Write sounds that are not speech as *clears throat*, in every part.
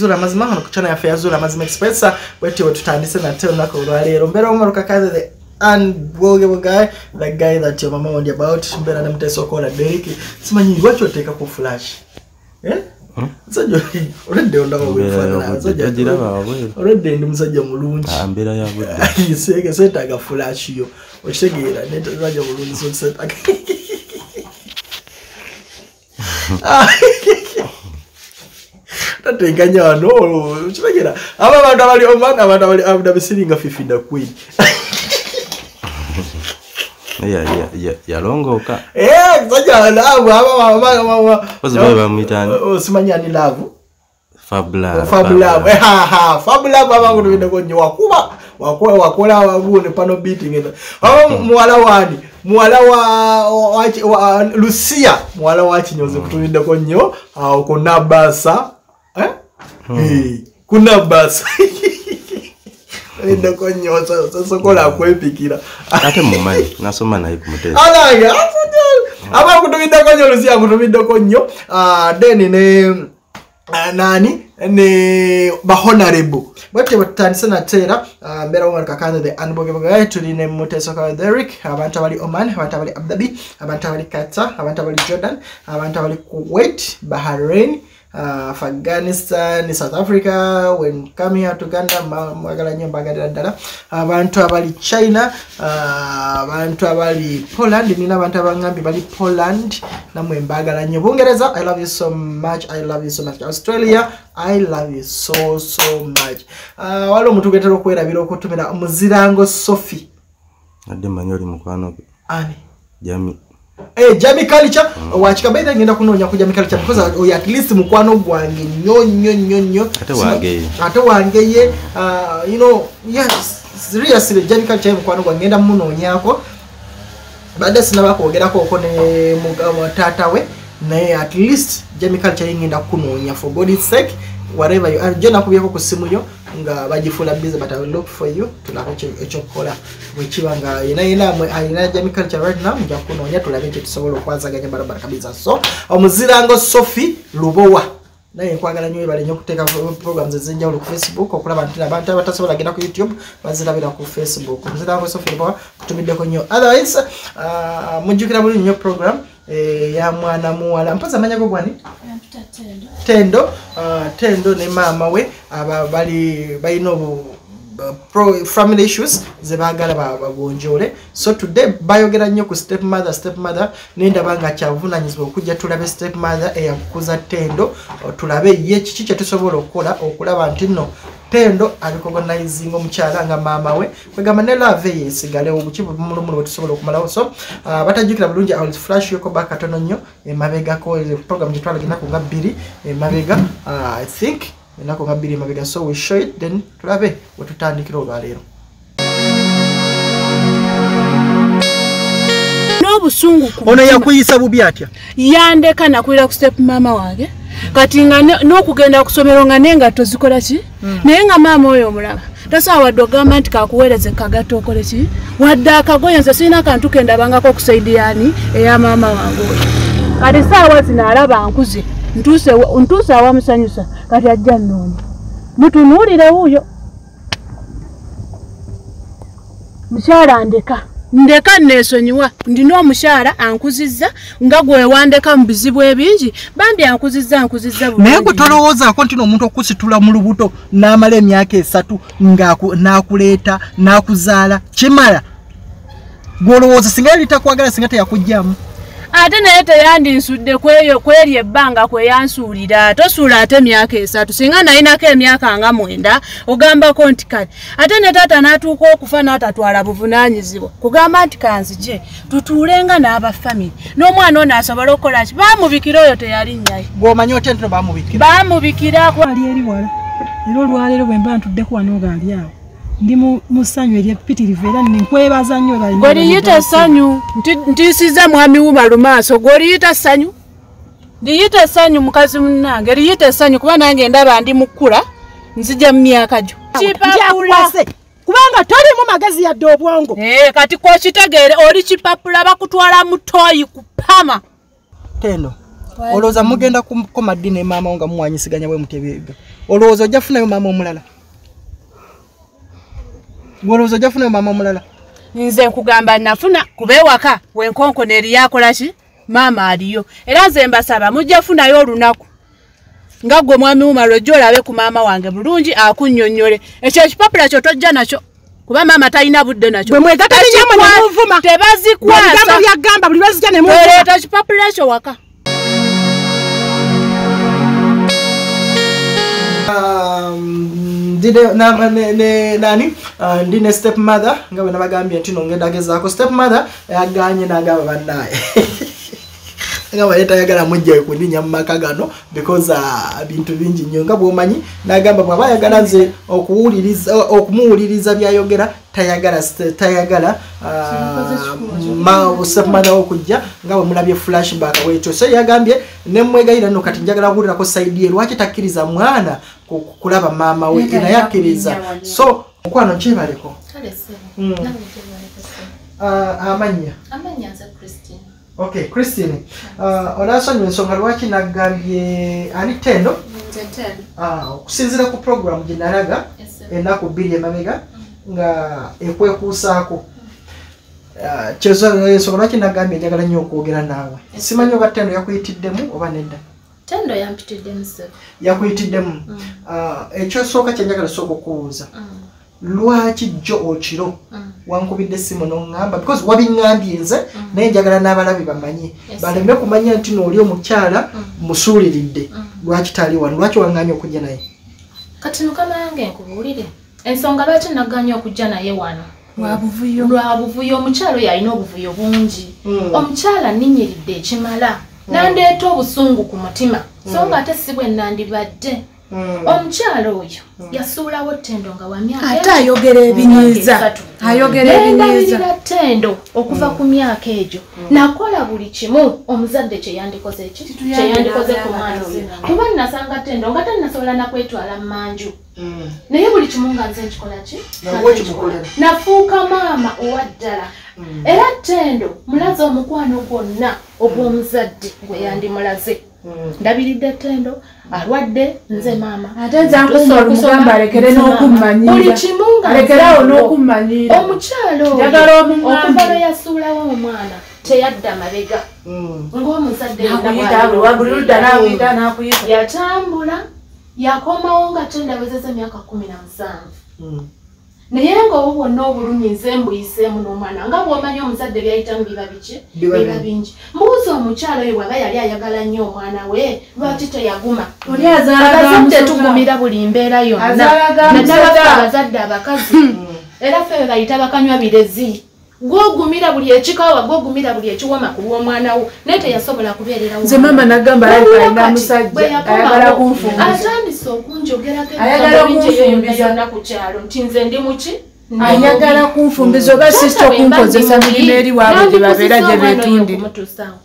program zula mazima hano ku channel yaffe ya zula mazima express bwetyo bwe tutandise nate olunaku olwaleero mbeera omumaro kakaze the unbelievable guy the guy that your mama warned about. Mbeera ne muteesa okola Derek simanyi lwaki oteekako flash. Eh? Musajja olwedde ondaba Ogiraba wabweru. olwedde ndi musajja mulungi Ah, mbeera ya budde seke seetaaga flash yo. Okitegeera netazajja bulungi so seetaaga *laughs* *laughs* tateganya wano kitegeera aba abantu abali oman abantu abali abudabisiringa fifinda queen *laughs* Ya- ya- ya- yalongooka musajja laavu Pozi babe bamuyitaani? osimanyani laavu fabula fabulab fabulab abangu tubindeko nnyo wakuba wakola wakola wagundi pano beating eno aba muwala wani muwala wa wa- wa lucia. Muwala wa kinyozi kutubindeko nnyo awo kunabasa eh? Hey, kunabasa tubindeko nnyo so- so- sokola akwepikira ate mumanyi nasoma naye ku muteesa alange aba kutubindeko nnyo lucia kutubindeko nnyo Ah, then ne ah, nani? Ne bahonorable bwatyo bwetutandise nateera ah, mbeera womar kakanze the unbogebogaye tuli ne muteesa ka derick abantu abali oman abantu abali abdabi abantu abali qatar abantu abali jordan abantu abali kuwait bahrain uh, afghanistan south africa when come here to uganda mwagala nnyo mbagalira ddala. Abantu abali china uh, abantu abali poland nina abantu abangambye bali poland namwe mbagala nnyo. Bungereza i love you so much i love you so much. Australia i love you so so much. Uh, wali omuntu getera okwerabira okutumira muzirango sophie. Adde mmanyi oli mukwano gwe. Ani? Jami Eh, jami culture wakikabaira ngenda kunoonya ku jami culture because oyo at least mukwano gwange nnyo nnyo nnyo nnyo Ate wange ate wange ye. Uh, you know yes seriously jami culture mukwano gwange ngenda munoonyako badde sinaba kwogerako ne muga- mu taata we naye at least jami culture ye ngenda kunoonya for god's sake whatever you are. Jo nakubyeko ku simu yo nga bagifuula busy but I will look for you. Tulabe ekyo- ekyokukola. Bwekiba nga yena yena mwe- alina jami culture right now nja kunoonya tulabe ekyo tusobola okwazaganya barabara kabisa so omuzirango sophie lubowa. Naye nkwagala nnyo ebale nnyo okuteeka programs ezenjawulo ku facebook okulaba nti abantu abatasobola genda ku youtube bazirabira ku facebook. Omuzirango sophie lubowa kutumiddeko nnyo. Otherwise uh, mujjukira buli nnyo program ya mwana muwala. Mpozi amanya go gwani? Tendo. Uh, tendo ne maama we aba bali balina obu ba- pro family issues zebagala ba- bagonjole. So today bayogera nnyo ku step mother step mother nendaba nga kyavunanyizibwa okujja tulabe step mother eyakuza tendo tulabe ye. Kiki kyetusobola okukola? Okulaba nti nno tendo abikogonaizinga omukyala nga maama we. Kwegamba ne lave ye esigalewo buki bumulumulu bwetusobola okumalawo. So uh, batajjukira bulungi I will flash yoko ba katono nnyo emabegako eh, program gyetwala ennaku nga bbiri emabega uh, i think ennaku nga bbiri emabega. So we show it then tulabe wetutandikira olwaleero. N'obusungu ono yakuyisa bubi atya? Yandeka nakulira ku step maama wange kati nga n'okugenda ku ssomero nga nengatto zikola ki? Naye nga maama oyo omulaba tasobola wadde ogamba nti kakuweereze kagatta okole ki? Wadde akagoye nze sirina akantu kendabangako okusaidi yani eya maama wange oyo. Kati saawa zino alaba nkuze ntuuse awamusanyusa kati ajja nnoonya mutunuulire wuuyo. Mukyala ndeka ndeka neesonyiwa ndina omukyala ankuzizza nga gwewandeka mu bizibu ebingi. Bambi ankuzizza ankuzizza naye gwe tolowoozaako nti n'omuntu okusitula mu lubuto n'amala emyaka esatu n'akuleeta n'akuzaala. Kimala. Gwolowooza singa yali takwagala singa teyakugjamu ate naye teyandinsudde kweyo kweri ebbanga kweyansuulira tosuula ate emyaka esatu singa nalinako emyaka nga mwenda ogambako nti kale ate ne taata n'atuuka okufa n'atatwala buvunaanyizibwa kugamba nti kanzije tutuulenga n'abafamire n'omwana ono asobole okukola ki? Baamubikira oyo teyali nnyayo gw'omanyi otya nti no bamubikira baamubikirako. Ali eri wala. Era olwaleero bwe mba ntuddeku wano nga ali awo ndi mu- ssanyu eryepitirivu era nkwebaza nnyo balina gweliyita essanyu Nti- ntiisiza mwami wumalu maaso gwoliyita essanyu liyita essanyu mukazi munnange liyita essanyu kuba nange ndaba ndi mukkula nzija mu myaka gyo. Kubanga tolimu magezi yadde obwongo. Eh, kati kokitegeere oli kipapula bakutwala mu toyi ku pama tendo olowooza mugenda kukoma ddi ne maama wo nga muwanyisiganya bwe mutebyega olowooza ojja funayo maama omulala olowooza ojja funayo maama omulala nze nkugamba nafuna kuba ewaka wenkonkona eri yakola ki? Maama aliyo. Era nze mbasaba mujja funayo olunaku nga gwe mwami wumala ojja olabe ku maama wange bulungi akunnyonnyole ekyo ekipapula kyo tojja nakyo kuba maama talina budde nakyo. Tebazikwasa. byagamba buli lwezijja nemuvuma toleeta kipapula ekyo waka Um, ndine na- ne- nani? Ndine step mother nga bwe nabagambye nti nongenda gezaako step mother yaganye nagamba bannaye *laughs* nga bale tayagala mujjawe kundinya mu maka gano because uh, bintu bingi nnyo. Nga bwomanyi nagamba bwaba ayagala nze okuwuliriza okumuwuliriza byayogera tayagala tayagala ma- step mother okujja nga bwe mulabye flashback bwekyo so yagambye nemwegayira no kati njagala kuwulirako saidi ye lwaki takkiriza mwana ku- ku- kulaba maama we naye akkiriza? so mukwano kyebaleko Mm. se uh, amannya amanya okay christine. Uh, onasonyiwa ensonga lwaki nagambye ani tendo? Ah, okusinziira ku programu gye nalaga ennaku bbiri emabega nga ekwekuusaako. Ah, kyezo- ensonga lwaki nagambye njagala nnyo okwogera naawe? Simanyi oba tendo yakuyitiddemu oba nedda? Tendo yampitiddemu se yakuyitiddemu ekyosooka kyenjagala sooka okubuuza Mm, lwaki jjo okiro? Mm. Wankubidde essimu noŋŋamba because wabiŋŋambye nze naye njagala n'abalabi bamanye baleme kumanya nti nooli omukyala musuuliridde lwaki taali wano? Lwaki waŋŋambye okujja naye? Kati mukama yange nkubuulire. Ensonga lwaki naganya okujja naye wano? Wabuvuyo lwa buvuyo. Omukyala oyo alina obuvuyo bungi. Mm. omukyala ninyiridde ekimala. Nandeeta obusungu ku mutima. So nga ate si bwe nandibadde omukyala oyo yasuulawo ttendo nga wa myaka ate ayogera ebinyiiza. Esatu. ayogera ebinyiiza. nendabirira ttendo okuva ku myaka egyo. Nakola buli kimu. Omuzadde kyeyandikoze ki? Kyeyandikoze ku mwana oyo kuba nasanga ttendo nga tanasobola nakwetwala mu manju naye buli kimu nga nze nkikola ki? Nafuuka maama owa ddala. Era ttendo mulaze omukwano gwonna ogw'omuzadde gwe yandimulaze. Ndabiridde ttendo alwadde? Nze maama. Ate olumugamba alekere n'okummanyiira kimu nga alekerawo nze n'okummanyiira omukyalo. Omungambire. okuva lwe yasuulawo omwana teyadda mabega. Ng'omuzadde okubeerawo. nakuyita nakuyita yatambula yakomawo nga tendawezeza emyaka kumi na musanvu naye ngaobo bwonna obulumi nze mbuyiseemu n'omwana nga bw'omanyi omuzadde byayitamu biba biki Biba bingi. mbuuza omukyalo oyo bw'aba yali ayagala nnyo omwana we lwaki teyaguma? Abazadde tugumira buli mbeera yonna. Azaala ga naddala musoga. ffe abazadde abakazi. *clears throat* Era ffe be bayita bakanywa birezi. Gwogumira buli ekikawa gwogumira buli ekiwoma ku lw'omwana wo naye teyasobola kubeererawo nze mama nagamba alina musajja ayagala atandise okunjogerako yonna ku kyalo. Nti nze ndi muki? Ayagala kunfumbiza oba sisita okunkozesa mirimu eri waabwe gye babeera gye beetundira okumutuusawo.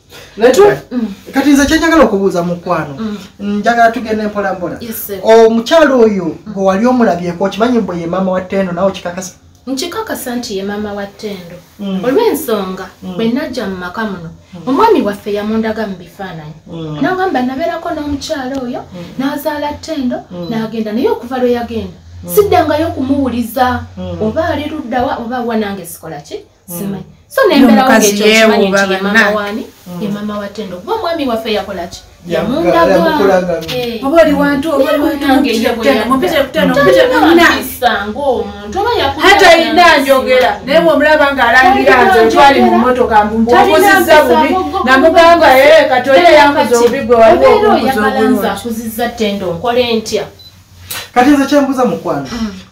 kati nze kyenjagala okubuuza mukwano njagala tugende mpola mpola. Yes, sir. omukyalo oyo gwe wali omulabyeko okimanyi bwe ye maama wa tendo nawe okikakasa nkikakasa nti ye maama wa ttendo. Mm. olw'ensonga bwe najja mu maka muno omwami waffe yamundaga mu bifaananyi. Mm. nagamba nabeerako n'omukyala oyo n'azaala ttendo n'agenda naye okuva lwe yagenda. Siddangayo kumuwuliza oba ali luddawa oba wa nange sikola ki? Simanyi. So nemberawo ngekyo kimanyi nti ye maama waani ye maama wa ttendo. Kuba omwami waffe yakola ki. Oba oli wantu hata yina njogera naye bwomulaba ng'alangira nze twali mu mmotoka mbwakuzizza bubi namugamba ye kati oli eyankuza obubi gwe waliwo akuzizza ttendo nkole ntya kati nze kyembuuza mukwano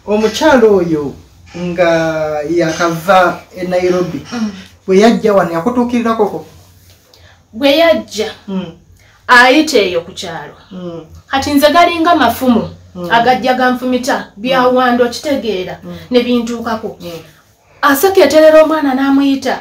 omukyalo oyo nga yakava e nairobi bwe yajja wano yakutuukirirako bwe yajja ayita eyo ku kyalo. Kati nze galinga mafumu agajja ganfumita byawanda okitegeera ne bintuukako. Aseketerera omwana n'amuyita.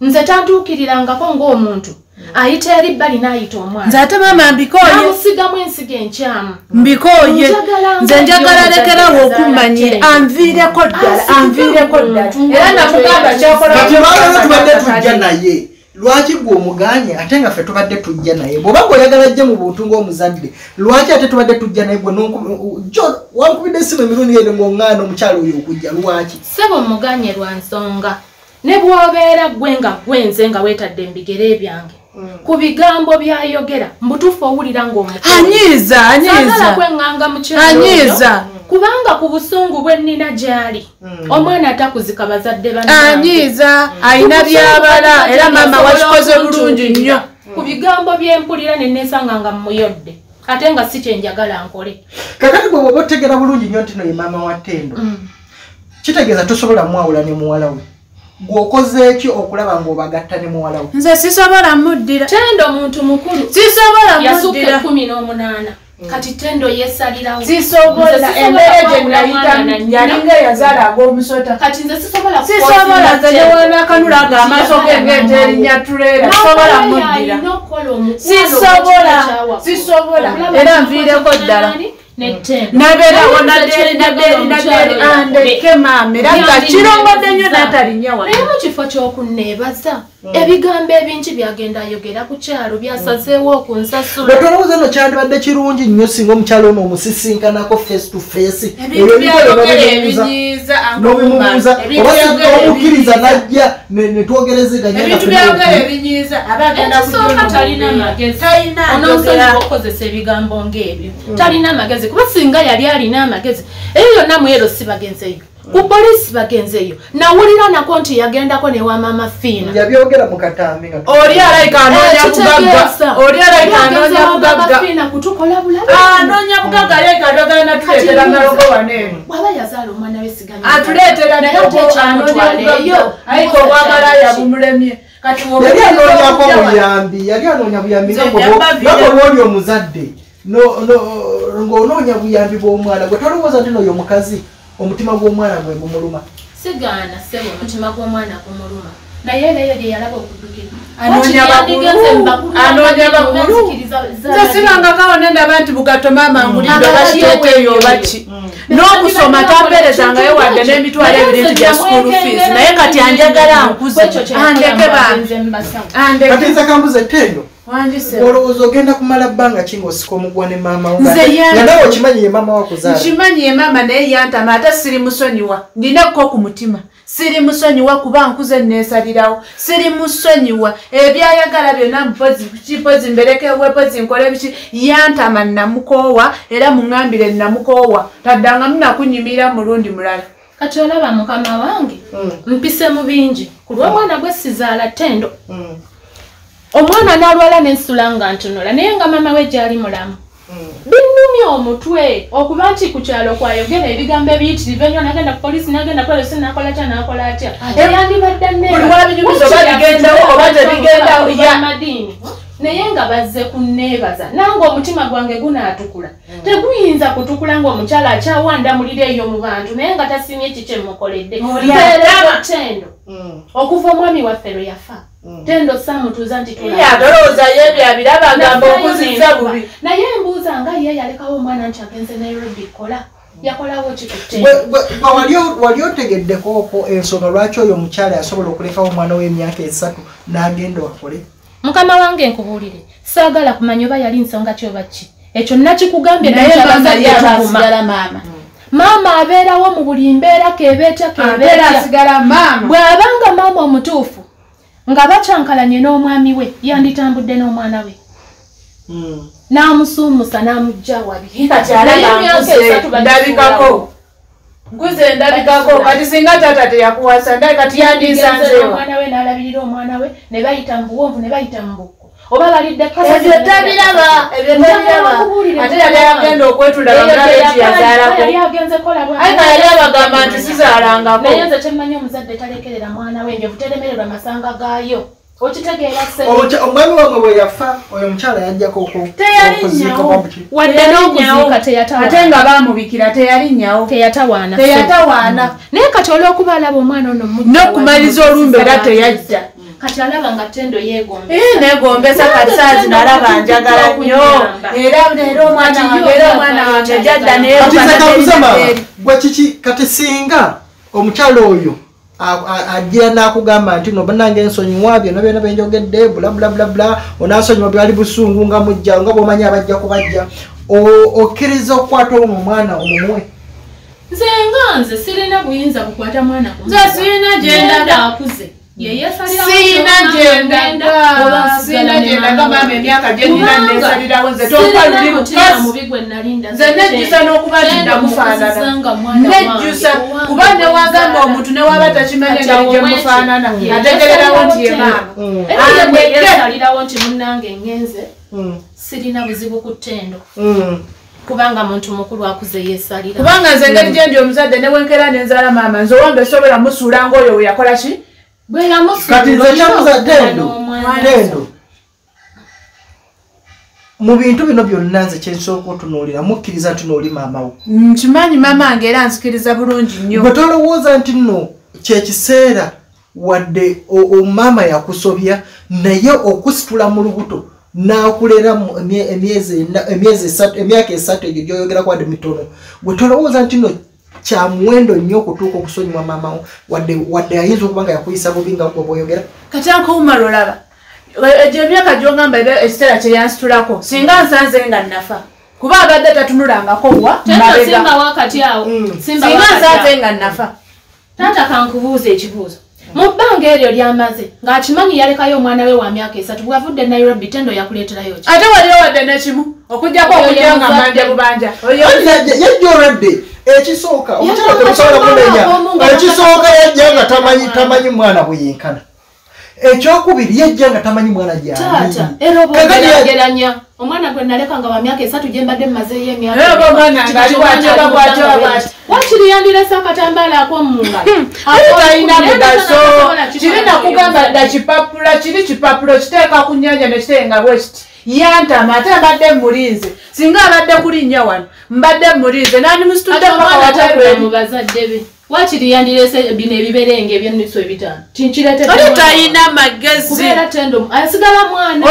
Nze tantuukirirangako ng'omuntu ayita eri bbali n'ayita omwana. Nze ate maama mbikooye. Namusigamu ensigo enkyamu. Mbikooye. Njagala nze njagala lekerawo okummanyira anviireko ddala anviireko ddala. era nga namugamba kyoyagala. kyakola kati lwalero tubadde tujja naye lwaki gwe omuganye ate nga ffe tubadde tujja naye? Bw'oba ngaoyagala ajje mu buntu ng'omuzadde lwaki ate tubadde tujja naye? Gwe wankubidde esimu emirundi ere ng'oŋŋaana omukyalo oyo okujja lwaki? Sebo muganye lwa nsonga. Ne bw'obeera gwe nga gwenze nga weetadde mu bigere byange ku bigambo byayogera mbutuufu owulira ng'omukulu anyiiza anyiiza kubanga ku busungu bwe nnina gy'ali omwana atakuzika bazadde banne anyiiza alina byabala era maama wakikoze bulungi nnyo. Ku bigambo byempulira ne neesanga nga mmuyodde ate nga si kyenjagala nkole. Kakati gwe bwoba otegera bulungi nnyo nti no ye maama wa ttendo kitegeeza tosobola mwawula ne muwala we. Gweokoze ki okulaba ng'obagatta ne muwala we? Nze sisobola muddira. Tendo muntu mukulu sisobola yasukka muddira. ekumi n'omunaana kati tendo yeesalirawo sisobola embeera gye kwawula mwana na nayitamu nnyina. yalinga eyazaala ag'omusota. Kati nze sisobola sisobola nze newenakanula nga amaaso ge ngente erinnya tuleera sisobola muddira. sisobola sisobola. Era nviireko ddala. nabeerawo nadderi nadderi nadderi andeke maama. Era nga kirongodde nnyo n'atalinnya naye wano mu kifo ky'okunneebaza ebigambo ebingi byagenda ayogera ku kyalo byasazeewo okunsasula bwe tolowooza no kyandibadde kirungi nnyo singa omukyalo ono omusisinkanako face to face. N'obimubuuza oba omukkiriza ebinyiiza. najja ne- ne twogerezeganya nga ebintu ffenna byayogera ebinyiiza aba agenda ekisooka talina magezi. Onosonyiwa njogera okukozesa ebigambo ng'ebyo. Talina magezi kuba singa yali alina amagezi eyo yonna muero si bagenzeyo ku poliisi bagenzeyo nawulira nako nti yagendako ne wamama fiina. Yabyogera mu katambi nga oli alayika anoonya bugagga. Oli alayika anoonya bugagga. Fiina kutukola bulabe. Anoonya bugagga alayika atwagala natuleetera nalogo waneeno bwaba yazaala omwana wesigamye atuleetera naye ate nalogo ekyamutwala anoonya eyo bugagga. Ayika obwamalaya bumulemye kati yali anoonyako buyambi yali anoonya buyambi Nze nga nyamba bwe- nga video. bwe lwoli omuzadde. No- no- ng'onoonya buyambi bw'omwana gwe tolowooza nti noyo omukazi omutima gw'omwana gwe gumuluma. Sigaana sebo omutima gw'omwana gumuluma naye leeyo gye yalaba okuddukira Anoonya bakulu. nze sibangakawo nendaba nti bugato maama ngulidde oba kiteeteeyo oba ki n'okusoma tamperezangayo wadde n'emitwalo ebiri nti gya school fees. naye kati anjagala nkuze andeke nze kambuze wandise olowooza ogenda kumala bbanga ki ng'osika omugwa ne maama wo nga nawe okimanyi ye maama wakuzaala nkimanyi ye maama naye yantama ate siri musonyiwa ndinakko ku mutima siri musonyiwa kuba nkuze neesalirawo. Siri musonyiwa. Ebyayagala byonna mpozi kipozi mberekebwe pozi nkole biki? Yantama namukoowa era muŋambire namukoowa taddanga munakunyimira mulundi mulala. Kati olaba mukama wange mpise mu bingi. Ku lw'omwana gwe sizaala ttendo. Omwana n'alwala n'ensula nga ntunula naye nga mama we gyali mulamu binnumya omutwe okuba nti ku kyalo kwayogera ebigambo ebiyitirivu ennyo nagenda ku polisi nagenda kweleso nakola tya nakola atya eyandibadde wabinyumiza oba bigendawo oba tebigendawo, amadiini naye nga bazze kunneebaza nange omutima gwange gunaatukula. Teguyinza kutukula ng'omukyala akyawandamulira eyo mu bantu naye nga tasimye ki kyemukoledde Mpeereza atama. ttendo okuva omwami waffe lwe yafa ttendo samutuuza nti tulaba. atolowoozayo ebyo abirabagamba okuzizza bubi. naye embuuza nga ye yalekawo omwana nti agenze nairobi kola. Yakolawo bwe wali otegeddekooko ensonga lwaki oyo omukyala yasobola okulekawo omwana w'emyaka esatu n'agenda wakole mukama wange nkubuulire. Saagala kumanya oba yali nsonga ki oba ki. Ekyo nakikugambye naye naye maama abasigala maama. Abeerawo mu buli mbeera kebeetya abeera kebeetya asigala maama. Bw'abanga maama omutuufu nga bakyankalanye n'omwami we yanditambudde n'omwana we. N'amusuumusa n'amugja wabi kati Naye alaba emyaka nkuze esatu bagisuulawo. ndabikako. Nkuze ndabikako. Bagisuulawo. kati singa taata teyakuwasa ndaye kati yandinsanzeewa omwana we n'alabirira omwana we ne bayita mu buwonvu ne bayita mu bukko oba balidde ebyo tabiraba ate yali agenda okwetula bamulabe nti yazaalako. Yali abagamba nti sizaalangako. Naye nze kyemmanyi omuzadde talekerera mwana we enjovu teremererwa masanga gaayo. Okitegeera omwami wange bwe yafa oyo omukyala yajjako wadde n'okuziika ate teyatawaana. Nga bamubikira teyalinyawo teyatawaana. Naye kati olw'okuba alaba omwana ono n'okumaliza wali olumbe era teyajja kati alaba nga ttendo yeegombe Ee, negombesa kati saa zino alaba njagala nnyo. era era omwana wange era omwana wange jadda kati nze kambuze maama neyoa gwe kiki kati singa omukyala oyo ajja nakugamba nti no banange ensonyiwa byonna byonna byenjogedde bulabulabulabula onansonyiwa byali busungu nga mujja nga bwomanyi abajja kubajja O- okkiriza okukwata omwo omwana omumwe. Nze nga nze sirina buyinza bukwata mwana ku Nze sirina gye Genda ndaga. akuze siina gyendaga maama. emyaka nze nze nejjusa n'okuba nejjusa kuba newagamba omuntu newaba takimanye ngeri gye mufaanana. Ategererawo nti ye maama. Andeke. yeyesalirawo nti munnange ngenze sirina buzibu ku ttendo. Kubanga muntu mukulu akuze yeesalira kubanga nze engeri gye ndi omuzadde newenkera nenzaala maama nze owange sobola musuula ngaoyo we yakola ki? bwe yamusuula kati nze tendo n'omwana. tendo mu bintu bino byonna nze kyensooka otunuulira mukkiriza nti nooli maamawo nkimanyi maama wange era nzikiriza bulungi nnyo. Bwe tolowooza nti nno kyekiseera wadde o- omaama yakusobya naye okusitula mu lubuto n'akulera emyezi esatu emyaka esatu egyo gyoyogerako wadde mitono bwe tolowooza nti nno kya muwendo nnyo okutuuka okusonyiwa maamawo wadde wadde ayinza okuba nga yakuyisa bubi nga gwe bwoyogera kati ankuuma lolaba egyo emyaka gyongamba era ekiseera kyeyansitulako singa nsanze nga nafa kuba abadde tatunulangako wa simba wakati awo simba singa nsanze nga nafa taata kankubuuza ekibuuzo mu bbanga eryo lyamaze ng'akimanyi yalekayo omwana we wa myaka esatu bwavudde nairobi tendo yakuleeterayo ki ate waliwo wadde nekimu okujjako Oyo okujja nga muzadde. mbanja bubanja yajja olwadde ekisooka omukyala temusobola kumenya ekisooka yajja nga tamanyi tamanyi mwana. bweyenkana ekyokubiri yajja nga tamanyi mwana obaogerageranya omwana gwe naleka nga wa myaka esatu gye mbadde mmazeeyo emyaka Era ena. oba omwana Kino ng'ali ky'omwana bw'atyo, ali bw'atyo, mugganga bw'atyo. bwe. wakiri yandirese akatambaala akomu ngalo ate talina mugaso kiri nakugamba dda kipapula kiri kipapula kiteeka ku nnyanja nekitenga bwe kiti yantama ate mbadde mulinze. Singa abadde kulinnya wano mbadde mulinze nani musitudde ate paka omwana tabula mu watalweni bazadde be wakiri yandirese bino ebiberenge ebyenniso ebitaano? Tinkireete oli talina magezi. Asigala mwana.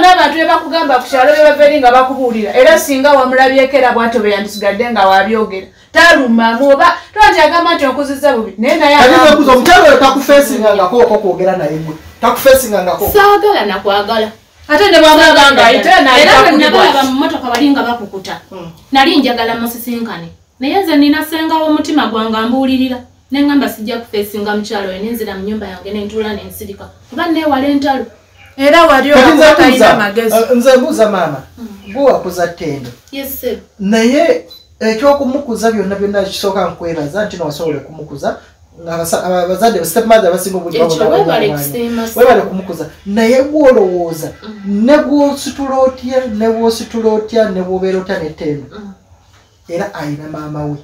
N'abantu be bakugamba ku kyalo be baveri nga bakubuulira era singa wamulabyeko era bwatyo bwe yandisigadde nga wabyogera. Talumamu oba twati agamba nti onkuziza bubi naye naye katiza agamba- omukyala oyo takufeesingangako okwogera naye gwe takufeesingangako. Saagala nakwagala ate ne bwamulaga nga ayite era bwe nabalaba nayeakulibwa mu mmotoka bali nga bakukuta. Nali njagala musisinkane. Naye nze nina sengawo omutima gwange ambuulirira. Neŋŋamba sijja kufeesinga mukyalo we nenzira mu nyumba yange nentuula nensirika kuba neewala entalo era wali Kati nze obakuba talina mbuuza- magezi. eh, nze mbuuza maama. Gwe wakuza ttendo. Naye ekyokumukuza byonna byonna kisooka nkwebaza nti nowasobole kumukuza nga abasa- aba- abazadde stepmother abasinga obuli Ekyo, babona weebale abana kusiima abaana. weebale kumukuza naye gwolowooza ne gwositula otya ne bwositula otya ne bwobeera otya nettendo era ayina maama we.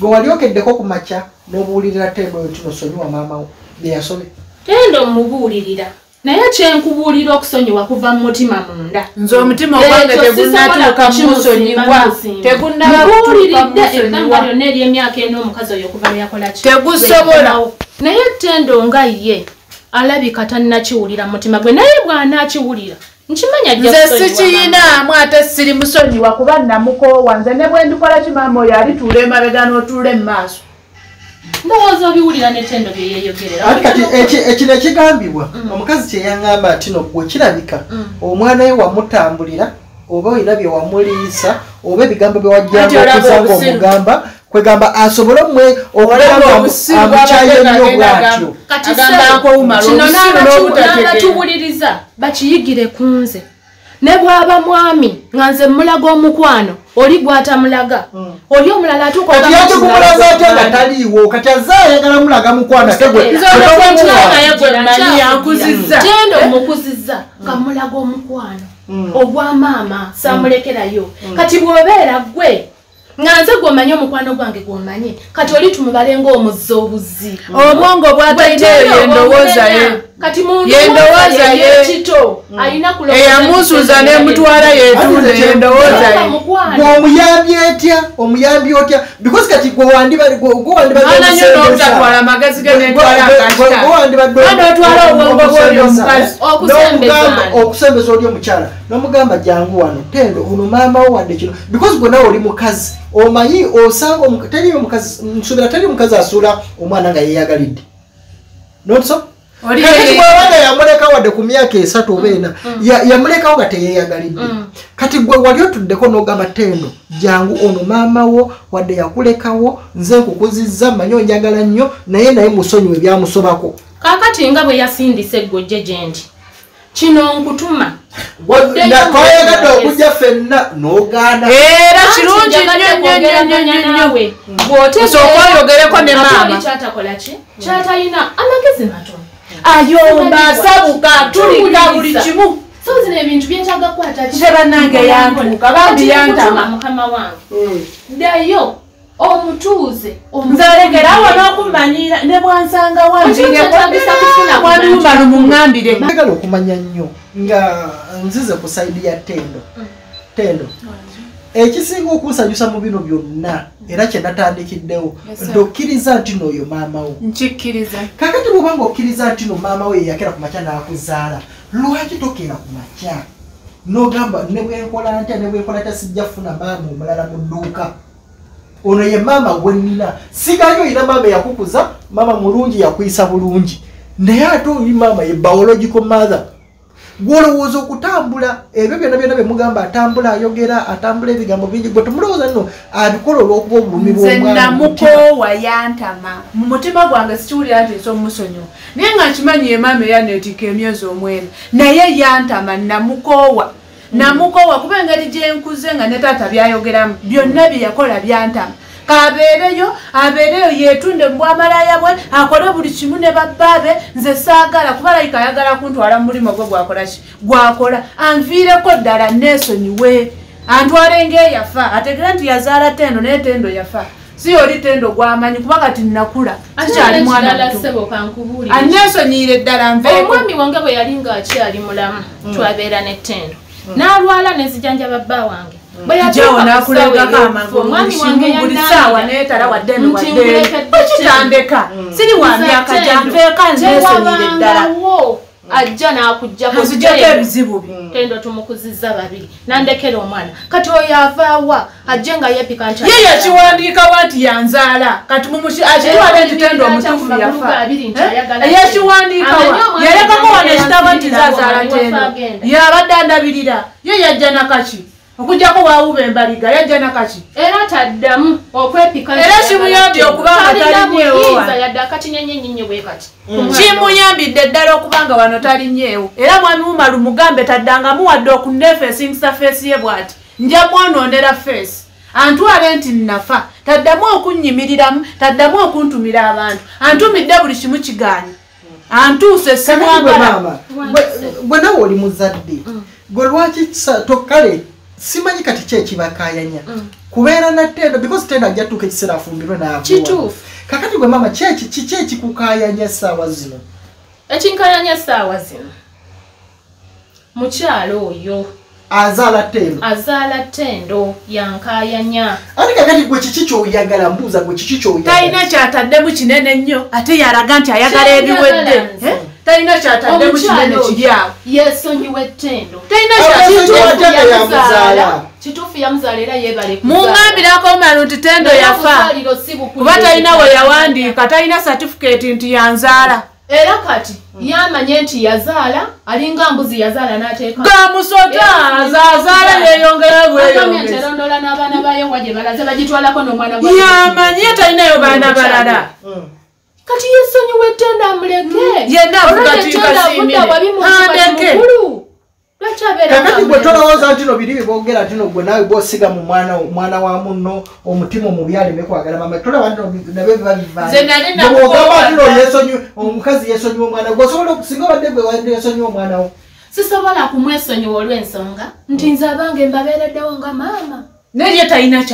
Gwe wali okeddeko ku makya n'obuulirira tendo oyo nti nosonyiwa maama we byeyasobe tendo mubuulirira naye kyenkubuulira okusonyiwa kuva mu mutima munda. Nze omutima ogwange kukimusimba musonyiwa. Mubuuliridde ebbanga lyonna ery'emyaka ena omukazi oyo okuva lyakola ki? Tegusobola. Naye tendo nga ye alabika tannakiwulira mu mutima gwe. Naye bw'anaakiwulira nkimanya nze sikiyinaamu ate siri musonyiwa kuba namukoowa nze ne bwe ndikola kimaama oyo alituula emabega n'otuula mu maaso ndowooza obiwulira ne tendo bye yeeyogerera. Ati kati eki- ekino ekigambibwa omukazi kyeyaŋŋamba ati no gwe kirabika omwana we wamutambulira oba olina bye wamuliisa oba ebigambo bye Ati wajjanga olaba okuza obusiru. ng'omugamba kwegamba asobole amukyaye bwabadde nnyo bw'atyo. kino n'abatuwuliriza bakiyigire ku nze ne bw'aba mwami nga nze mulaga omukwano oli gwatamulaga. Oli omulala atuuka kati oba yajja kumulaza mukimulaga atya nga taliiwo? Kati azze ayagala mulaga mukwano. Tendo mukuzizza nga mulaga omukwano. Ogwa maama saamulekerayo kati bw'obeera gwe nga nze gw'omanyi omukwano gwange gw'omanyi kati oli tumubale ng'omuzza obuzzi obwongo bwatalina eyo yendowooza ye kati muntu Ye ndowooza ye ye. kito alina eyamusuuza n'emutwala yeetunda Ate yendowooza ye gw'omuyambi etya omuyambi otya because kati gwe wandiba- gwe- gwe wandibadde Mwana nnyo omusembeza. n'obutatwala amagezi ge Gwe- n'etwala gwe- akakita. gwe- gwe wandibadde Mwana otwala obwongo bw'oli omusembeza. omukazi. Okusembeza oli omukyala n'omugamba jangu wano tendo ono maama wo wadde kino because gwe nawe oli mukazi omanyi osanga teri omukazi nsuubira teri omukazi asuula omwana nga yeeyagalidde notso Yeye- bwabanga yamuleka wadde ku myaka esatu oba ena ya- yamulekawo nga teyeyagalidde kati gwe wali otuddeko n'ogamba tendo jangu ono maama wo wadde yakulekawo nze nkukuzizza manyi onjagala nnyo naye naye musonyiwe ebyamusobako. Kaakati nga bwe yasindisa eggojje gye ndi kino nkutuma. Twayagadde okujja ffenna n'ogaana. Era kirungi nnyo nnyo nnyo kwogeraganya nnyo nnyo naawe. Osooka oyogereko ne maama. kyatakola ki? Kyatalina amagezi matono ayomba asabuka tulika buli kimu. So zino ebintu byetaaga kukwata ki? Nze bannange yantuuka, bambi yantama. mukama wange. Ddayo omutuuze nzalekerawo n'okumanyira ne bwansanga wandiwuma lumuŋŋambire njagala okumanya nnyo nga nzize ku sayidi ya tendo. Tendo ekisinga okunsanyusa mu bino byonna era kye natandikiddewo Yes, sir. nti n'oyo maama wo. Nkikkiriza. Kakati bwobanga okkiriza nti no maama we yeyakera ku makya n'akuzaala lwaki tokeera ku makya? N'ogamba ne bwenkola ntya ne bwenkola ntya sijja kufuna maama omulala mu dduuka. Ono ye maama gwenina sigayo oyina maama eyakukuza maama mulungi yakuyisa bulungi. Naye ate oli maama ye biological mother gwolowooza okutambula ebyo byonna byonna byemugamba atambula ayogera atambula ebigambo bingi gwe temulowooza nno abikola olw'okuba obulumi nze bw'omwana mu mutima. namukoowa yantama. Mu mutima gwange sikiwulira nti nsi omusonyiwa naye nga nkimanyi emaama eyaneetika emyezi omwena naye yantama namukoowa namukoowa kuba engeri gyenkuze nga ne taata byayogeramu byonna bye yakola byantama kabeereyo abeereyo yeetunde mu bwamalaya bwe akole buli kimu ne babbaabe nze saagala kuba layika ayagala kuntwala mu mulimo gwe gwakola ki? Gwakola. Anviireko ddala neesonyiwe antwale ngaeyafa ategera nti yazaala tendo naye tendo yafa. Si oli tendo gwamanyi kuba kati nakula kikyali mwana aneesonyiire ddala nveeko. Omwami wange bwe yali ng'akyali mulamu twabeera n'ettendo n'alwala nezijanjaba bba wange jawo nakulegako ssaawa amangu wange buli saawa neetala wadde no Nti wadde ngulekedde okitandeka siri wa myaka gyanveeka neesonyiire ddala. tewabangawo ajja Tendo. ebizibu tendo tumukuzizza babiri nandekera omwana. Kati oyo avaawa ajje nga yeepika nti ye yakiwandiikawo nti yanzaala. Kati akitwale nti tendo omutuufu yafa. yekiwandiikawa yalekako wano ekitabo nti zazaala tendo. yabadde andabirira. Ye yajja nakaki okugjako waawuba embaliga yajja nakaki era taddamu okwepika nti Era kimuyambye okuba nga talinyeewo wano. yadde akatinyenye nnyinyi bwe kati. Kimuyambidde ddala okuba nga wano talinnyeewo era mwami wumalu mugambe taddanga muwadde okunefeesingisa feesi ye bw'ati. Nja mwonoonera feesi. Antwale nti nafa taddamu okunnyimiriramu taddamu okuntumira abantu. Antumidde buli kimu kigaanyi. Antuuse simwagala gwe nawe oli muzadde gwe lwaki tokale simanyi kati ki ekibakayanya kubeera na tendo because tendo ajja tuuka ekiseera afumbirwe naavuwa Kituufu. kakati gwe maama kiki kiki ekikukayanya essaawa zino? Ekinkayanya essaawa zino mukyalo oyo azaala tendo. azaala tendo yankayanya ate kakati gwe kiki kyoyagala mbuuza gwe kiki kyoyagala? Talina kyataddemu kinene nnyo ate yalaga nti ayagala ebiwedde. Eh? Talina kyataddemu kinene kiri awo yesonyiwa ettendo. Kituufu yamuzaala era yeebale muŋambirako malu nti tendo yafa. kuba talina we yawandiika talina satifiketi nti yanzaala. Era kati yamanye nti yazaala alinga mbuzi yazaala n'ateeka. Gamusota azazaala yeyongera Agambye nti bweyongezi erondola n'abaana bayo wa gye balaze bagitwalako n'omwana yamanye talinayo baana balala kati yesonyiwa ettendo amuleke. Yenna avuga abeera kakati gwe tolowooza nti no biri bibogera nti no gwe naawe bwosiga mu mwana mwana wa munno omutima omubi aleme kwagala mama tolaba nabyo biba Nze nali bivaagamba nti no nakukoowa yesonyi omukazi yesonyiwa omwana gwe osobola okusinga obadde gwe yesonyiwa omwana wo. Sisobola kumwesonyiwa olw'ensonga. Nti nze abange mbabeereddewo nga maama naye ye talina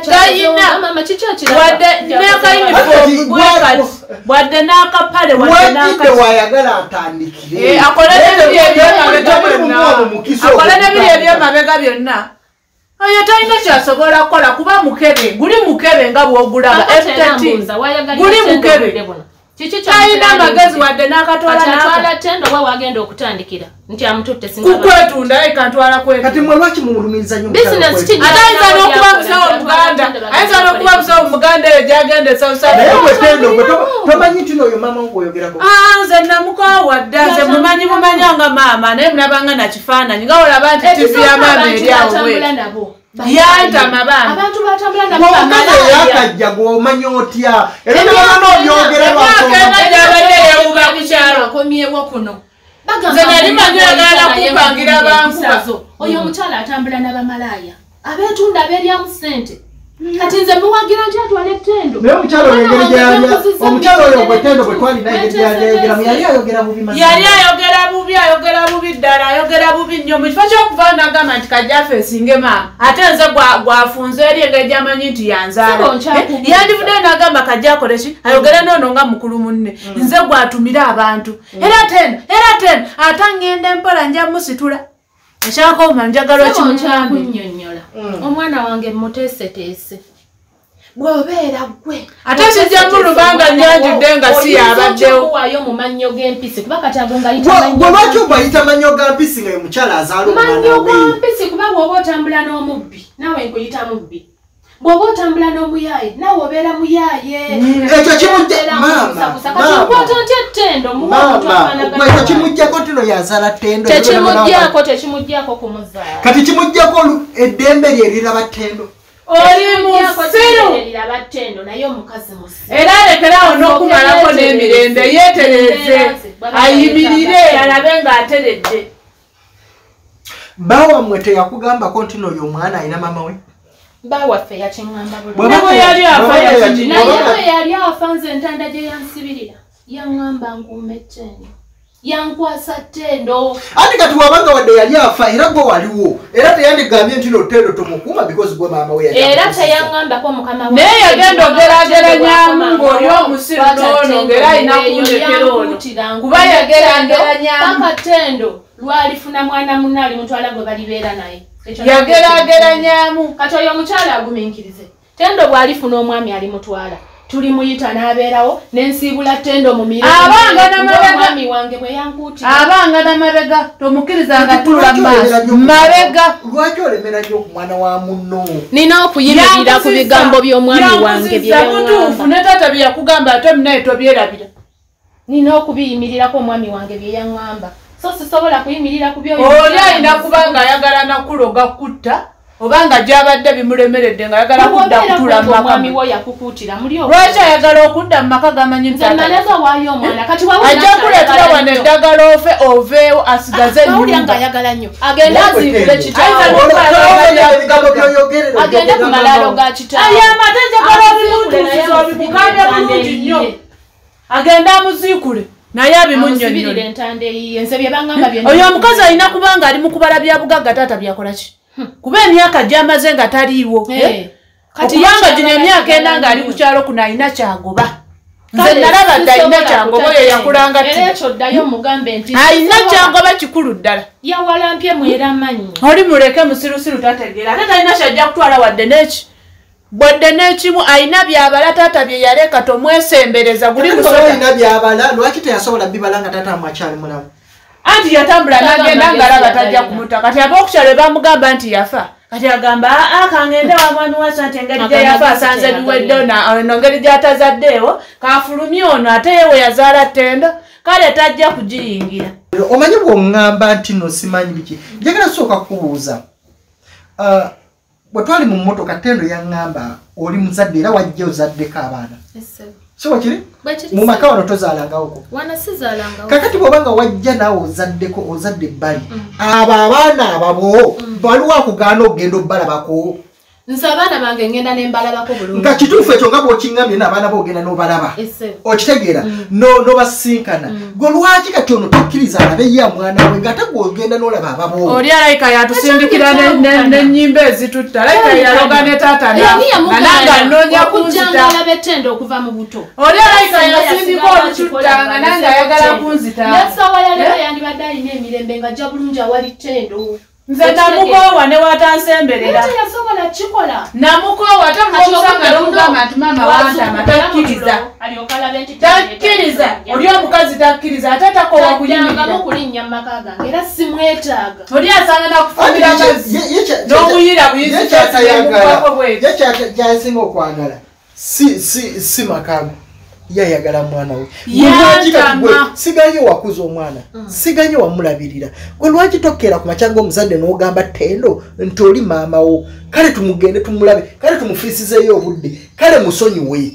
Talina. mama kiki wadde n'akayinifoomu bwekati wadde n'akapale wayagala atandikire. Eh, nebiri ebyemabega byonna. oyo talina kyasobola kukola kuba mukebe. Guli mukebe nga bwogulaba. Guli mukebe talina amagezi wadde n'akatwala atwala tendo wa wagenda okutandikira? Nti amututte kukwetunda ayi kantwala kwetu kati mwe lwaki mumulumiza nnyo Business mukyala ki- kwetu? ate ayinza n'okuba musawo muganda ayinza n'okuba musawo muganda eyo yagenda e South naye Africa. gwe tendo gwe to- tomanyi nti nooyo maama wo gwoyogerako Ah, nze namukoowa dda nze mumanyi bumanya nga maama naye mulabanga nakifaananyi nga olaba nti tivi ya maama eri awo bwe Yantama bamalaaya. eyakajja gwomanya otya? Era ne baba noobyogera Emyaka ena lwakoma gyabadde yewuba ku kyalo. Akomyewo kuno. Nze nali manyi oyagala kupangira bankuba. oyo omukyala atambula n'abamalaaya abeetunda abeeryamu ssente kati nze muwagira nti atwala ettendo. Naye omukyala oyo engeri Omwana omukyala oyo gwe tendo bwe twalina engeri gyali ayogeramu yali ayogera bubi mazima. yali ayogera bubi ayogera bubi ddala ayogera bubi nnyo. Mu kifo ky'okuva nagamba nti kajjafe esinge maama ate nze gwa- gwafunze eri engeri gyamanyi nti yanzaala. Eh, yandivuddeyo nagamba kajja akole ki? Ayogere noono nga mukulu munne. Nze gwatumire abantu. Era tena era tena ate ngenda empola nja musitula. Ekyakoma njagala okimukyambi kyakunnyonnyola omwana wange muteeseteese bw'obeera gwe Ate kijja mulubanga nnyanjudde nga si yabaddewo. kuwaayo mu mannyo g'empisi kuba kati ago Gwe- ngayita gwe lwaki obayita manyo ga mpisi nga ye mukyala azaala omwana mannyo we gampisi kuba bw'oba otambula n'omubbi naawe nkuyita mubbi bw'oba otambula n'omuyaaye naawe obeera muyaaye ekyo kimujja Obeera maama mukusakusa. kati maama nkwata ntya ettendo? Ekyo nawe. kimujjako tino yazaala tendo tekimujjako tekimujjako kumuzaala. Kati kimujjako eddembe lye liraba tendo oli musiru! Ttendo era alekerawo n'okumalako n'emirembe yeetereze. ayimirire alabe ng'ateredde. Baawammwe teyakugambako nti nooyo omwana alina maama we bawaffe yakiŋŋamba Bwe bulungi naye bwe yali afa nze entanda gye yansibirira yaŋŋamba nkuume ttendo. Yankwasa ttendo. Ati kati wabanga wadde yali afa era gwe waliwo era teyandigambye nti no tendo tomukuuma because gwe maama we era amukozesa. teyaŋŋambako mukama Naye yagenda mama ng'oli omusiru n'ono ng'era alina eyo kundekera ono. Kuba ttendo, paka ttendo lwalifuna mwana munne alimutwala gwe balibeera naye yageraageranyamu kati oyo omukyala agumiikirize. Tendo bw'alifuna omwami alimutwala tulimuyita n'abeerawo nensiibula tendo mu mire Abanga n'amabega. omwami wange bwe yankuutira. Abanga n'amabega tomukkirizanga ku- mabega. Lwaki olemera nnyo ku mwana wa munno? Nina okuyimirira ku bigambo by'omwami wange bye mutuufu yaŋŋamba ne taata bye yakugamba ate munaye tobyerabira. Nina okubiyimirirako omwami wange bye yaŋŋamba so sisobola kuyimirira ku byoyo oli alina kuba ng'ayagala nakuloga kutta oba nga gyabadde bimulemeredde ng'ayagala kudda kutula mu maka omwami ge. wo yakukuutira muli lwaki ayagala okudda mu maka gamanyi ajja kuleetera wano eddagala ofe oveewo asigaze nnyo. Agende ku malaalo ga amate njagala obimutuusiza obimugambye bulungi nnyo. Agende amuziikule naye bye oyo omukazi alina kuba nga ali mu kubala bya bugagga taata byakola ki? Kuba emyaka gyamaze nga taliiwo Eh. Kati okubanga gino emyaka ena ng'ali ku kyalo kuno alina kyagoba. Nze nalaba dde alina kyagoba oyo yakulanga nti alina kyagoba kikulu ddala. Oli muleke musirusiru tategeera. Ate talina kyajja kutwala wadde neki bwadde n'ekimu alina byabala taata bye yaleka tomwesembereza guli musoda alina byabala lwaki teyasobola bibala nga tatamu akyali mulamu? Anti yatambula n'agenda yagalina. tajja kumuta kati ab'okukyalo bwe bamugamba nti yafa. Kati agamba aa kangende wa mwami wasa nti engeri gye yafa asanze biwedde ono ngeri gy'atazaddeewo kafulumye ono ate yewe yazaala ttendo kale tajja kugiyingira. Omanyi bw'oŋŋamba nti no simanyi biki? Njagala sooka kubuuza. Ah, bwe twali mu mmotoka tendo yaŋŋamba oli muzadde era wajja ozaddeko abaana. So wakiri mu maka wano tozaalangawoko kakati bw'oba nga wajja naawe ozaddeko ozadde ebbali abo abaana ababo baliwo akugaana okugenda obbalabako nze abaana bange ngenda nembalabako bulungi. Nga kituufu ekyo nga bw'okiŋŋambye n'abaana boogenda n'obalaba. Okitegeera. No- n'obasinkana. Gwe lwaki kati ono tokkiriza alabe ye mwana we ng'ate gwogenda n'olaba ababo oli alayika yatusindikira ne- ne- n'ennyimba ezitutta. Alayika yaloga ne taata Ani nga nange anoonya kunzita. okujjangala bettendo okuva mu buto. Oli alayika yasindika olututta nga nange ayagala kunzita. Nesawa yalero yandibadde alina emirembe nga ajja bulungi awali ttendo. Nze namukoowa ne watansemberera ate yasobola kikola namukoowa ate mumusanga nomugamba nti maama wantama takkiriza takkiriza oli omukazi takkiriza ate takoowa kuyimirira era simwetaaga oli asanga nakufumbira amazzi bweti ye kyasinga okwagala si si si makago yayagala mwana we. Yatama. siganye wakuza omwana siganye wamulabirira. Gwe lwaki tokkera ku makyanga omuzadde n'ogamba tendo nti oli maama wo? Kale tumugende tumulabe kale tumufiisizeyo obudde kale musonyiwe.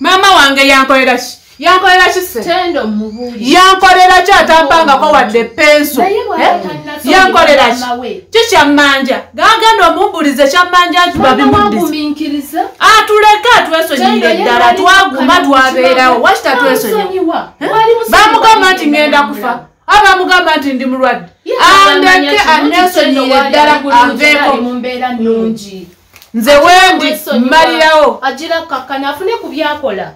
Maama wange yankolera ki yankolera ki se? Tendo mubuuli yankolera ki atampangako wadde penso Eh? yankolera ki? kikyammanja gagenda omumbulize kyammanja? Nti babimuddize babimugumiikiriza atuleke atwesonyire ddala twaguma twabeerawo. waki tatwesonyiwa bamugamba nti ngenda kufa. Abamugamba nti ndi mulwadde. Andeke anesonyire ddala anveeko mu mbeera nnungi. Nze wendi mmalirawo agira kakkana afune ku byakola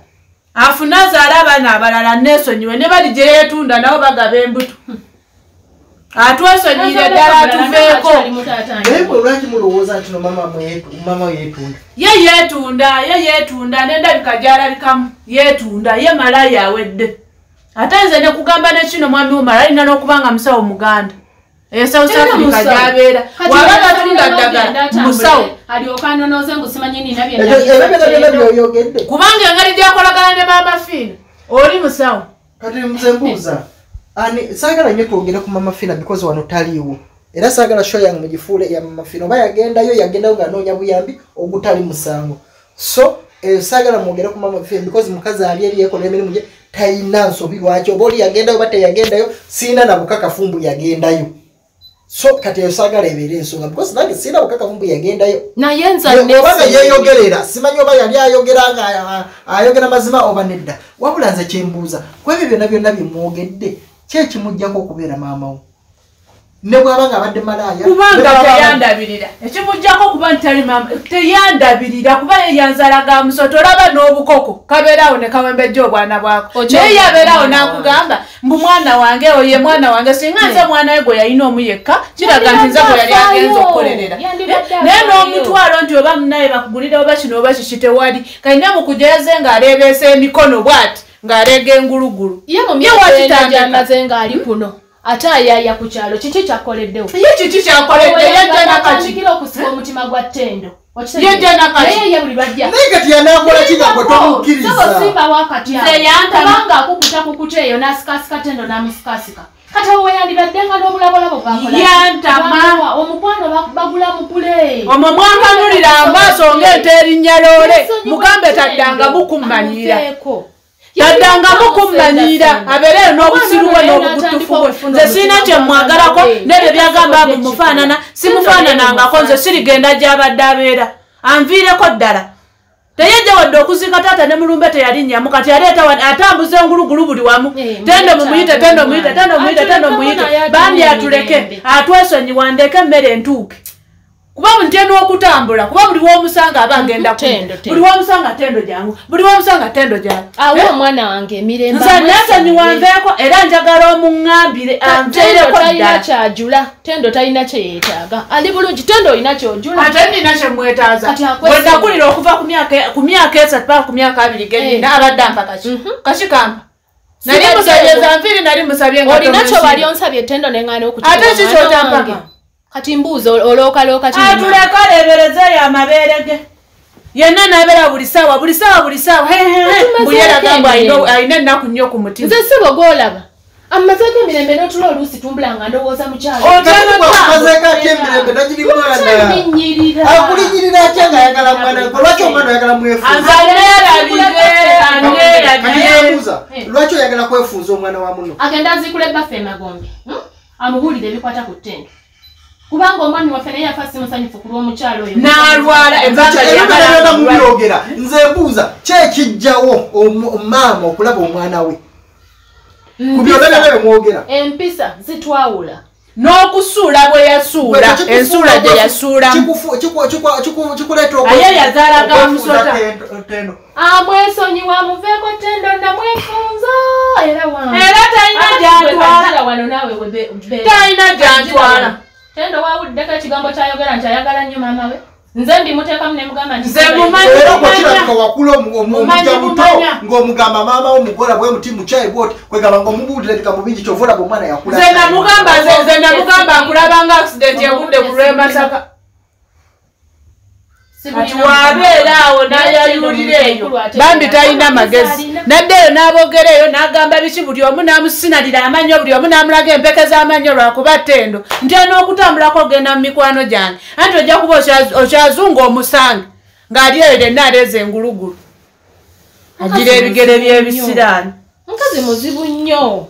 afune azaala abaana abalala nesonyiwe ne bali gye yeetunda nabo bagaba embuto. Atwesonyire ddala atuveeko. naye bwe lwaki mulowooza nti no mama yeetunda? Ye yeetunda ye yeetunda nendabika gyalabikamu yeetunda ye malaya awedde. Ate nze ne kugamba nekino mwami wumala alina n'okuba nga musawo muganda south africa gyabeera. Waba tatunda ddagala musawo. kubanga engeri gyakolagana ne babafiina oli musawo. Kati nze mbuuza ani saagala nnyo twogere ku mama fina because wano taliiwo. Era saagala show yange mugifuule ya mama fina. Oba yagendayo yagendayo ng'anoonya buyambi ogutali musango. So eh, saagala mwogere ku mama fina because mukazi ali eri yekola emirimu gye talina nsobi lwaki. Oba oli yagendayo oba teyagendayo siina na bukakafu mbu yagendayo so kati eyo saagala ebeera ensonga because nange siina bukakafu mbu yagendayo. Naye nza obanga yeeyogerera simanyi oba yali ayogera nga ayogera mazima oba nedda. Wabula nze kyembuuza ku ebyo byonna byonna byemwogedde kyekimujjako okubeera maamawo ne bwaba nga abadde malaaya kubanga teyandabirira. Ekimujjako kuba teyandabirira kuba ye yanzala ga musoto olaba n'obukoko. Kabeerawo ne kawembejja obwana bwako. Naye yabeerawo omwana n'akugamba mbu mwana wange oyo ye mwana wange singa nze mwana we gwe yalina omu yekka kiraga nti nze gwe yali agenza okukolerera. Naye n'omutwalo nti oba munaye bakugulira oba kino oba kiki tewali kalina mukujeze ng'aleebeesa emikono bw'ati ng'aleega engulugulu. Ye wakitandika. ng'ali kuno ate ayaaya ku kyalo kiki kyakoleddewo ye kiki kyakoledde yejja nakaki atandikira okusiba omutima gwa ttendo Yejja nakati. naye ye buli bajja naye kati yanaakola kiga gwe tomukkiriza simbawo akati awo. Nze yantama. kubanga akukuta kukuta eyo n'asikasika tendo n'amusikasika kati awo weyandibaddenga n'obulabolabo bwakola Yantama. Kubanga omukwano ba- bagula mupule omwo mwankanulira amaaso ng'ente erinnya loole mugambe taddanga mukummanyira taddanga mukummanyira. abeereyo n'obusiru bwe n'obugutufu bwe. nze sirina kye mwagalako n'ebyo byagamba mbu mufaanana simufaananangako. Nze sirigenda gy'abadde abeera. Anviireko ddala. Teyejja wadde okuziika taata ne mulumbe teyalinnyamu kati aleeta atambuza engulugulu buli wamu. Eh, tendo muyita mumuyite agenda tendo muyite omwana. tendo muyite tendo Atuleke atwesonyiwa ndeke emmere entuuke kuba ntya n'okutambula kuba buli womusanga aba agenda buli womusanga tendo jangu buli womusanga tendo jangu awo omwana wange emirembe nze nesonyiwa nveeko era njagala omuŋŋambire tendo anveereko talina kyajula tendo talina kyeyeetaaga ali bulungi tendo olina kyojula. Ate nina kyemwetaaza. Kati akwese- bwe nakulira okuva ku myaka- myaka esatu paka ku myaka abiri genina Eh. abadde ampa kaki? Mhm. kaki kampa nali musabye bwe- za nviiri nali musabye olina kyobali onsabye tendo neŋŋaana Ate ki kyotampaka? Kati mbuuza olookalooka atuleka aleeberezeeyo amabeere ge yenna nabeera buli sawa buli sawa buli sawa Atumazeeko mbuyeraga mbu emirembe. alina ennaku nnyo ku mutima. Nze si bwe gwolaba amazeeko emirembe n'otula oluusi tumbula nga ndowooza omwana oyagala mwefunza lwaki oyagala kwefunza omwana wa muno? Agenda azikula emagombe amubuulire ebikwata ku ttendo kubanga omwami waffe naye yafa si musanyufu ku lw'omukyalo oyo. N'alwala ebyona mubyogera nze mbuuza kyekijjawo maama okulaba omwana we? Ku byona byona byemwogera empisa zitwawula. N'okusuula bwe yasuula ensuula gye yasuulamu kikuleeta Aye yazaalaga musota. amwesonyiwa muveeko ttendo namwefunza era talina beera. talina gyatwala tendo wawuddeko ekigambo kyayogera nti ayagala nnyo maama we nze ndimuteekamu ne mugamba nti Nze simanyi- mumanyi. era kwekirabika wakula omujja mumanya. ng'omugamba maama wo mukola bwe muti mukyayi bwoti kwegamba ng'omubuulira bigambo bingi kyova olaba omwana yakula nze namugamba nze namugamba akulabanga accident yagudde ku lw'emasaka kati wabeera awo nayayuulira eyo. bambi talina magezi. nadde eyo n'abogera eyo n'agamba biki? Buli omu n'amusinalira amanyo buli omu n'amulaga empeke z'amanyo lwakuba ttendo. Ntya n'okutambulako ogenda mu mikwano gyange. Anti ojja kuba okyazu- okyazunga omusange ng'ali eyo lenna aleeza engulugulu. Agira ebigere by'ebisiraani mukazi muzibu nnyo.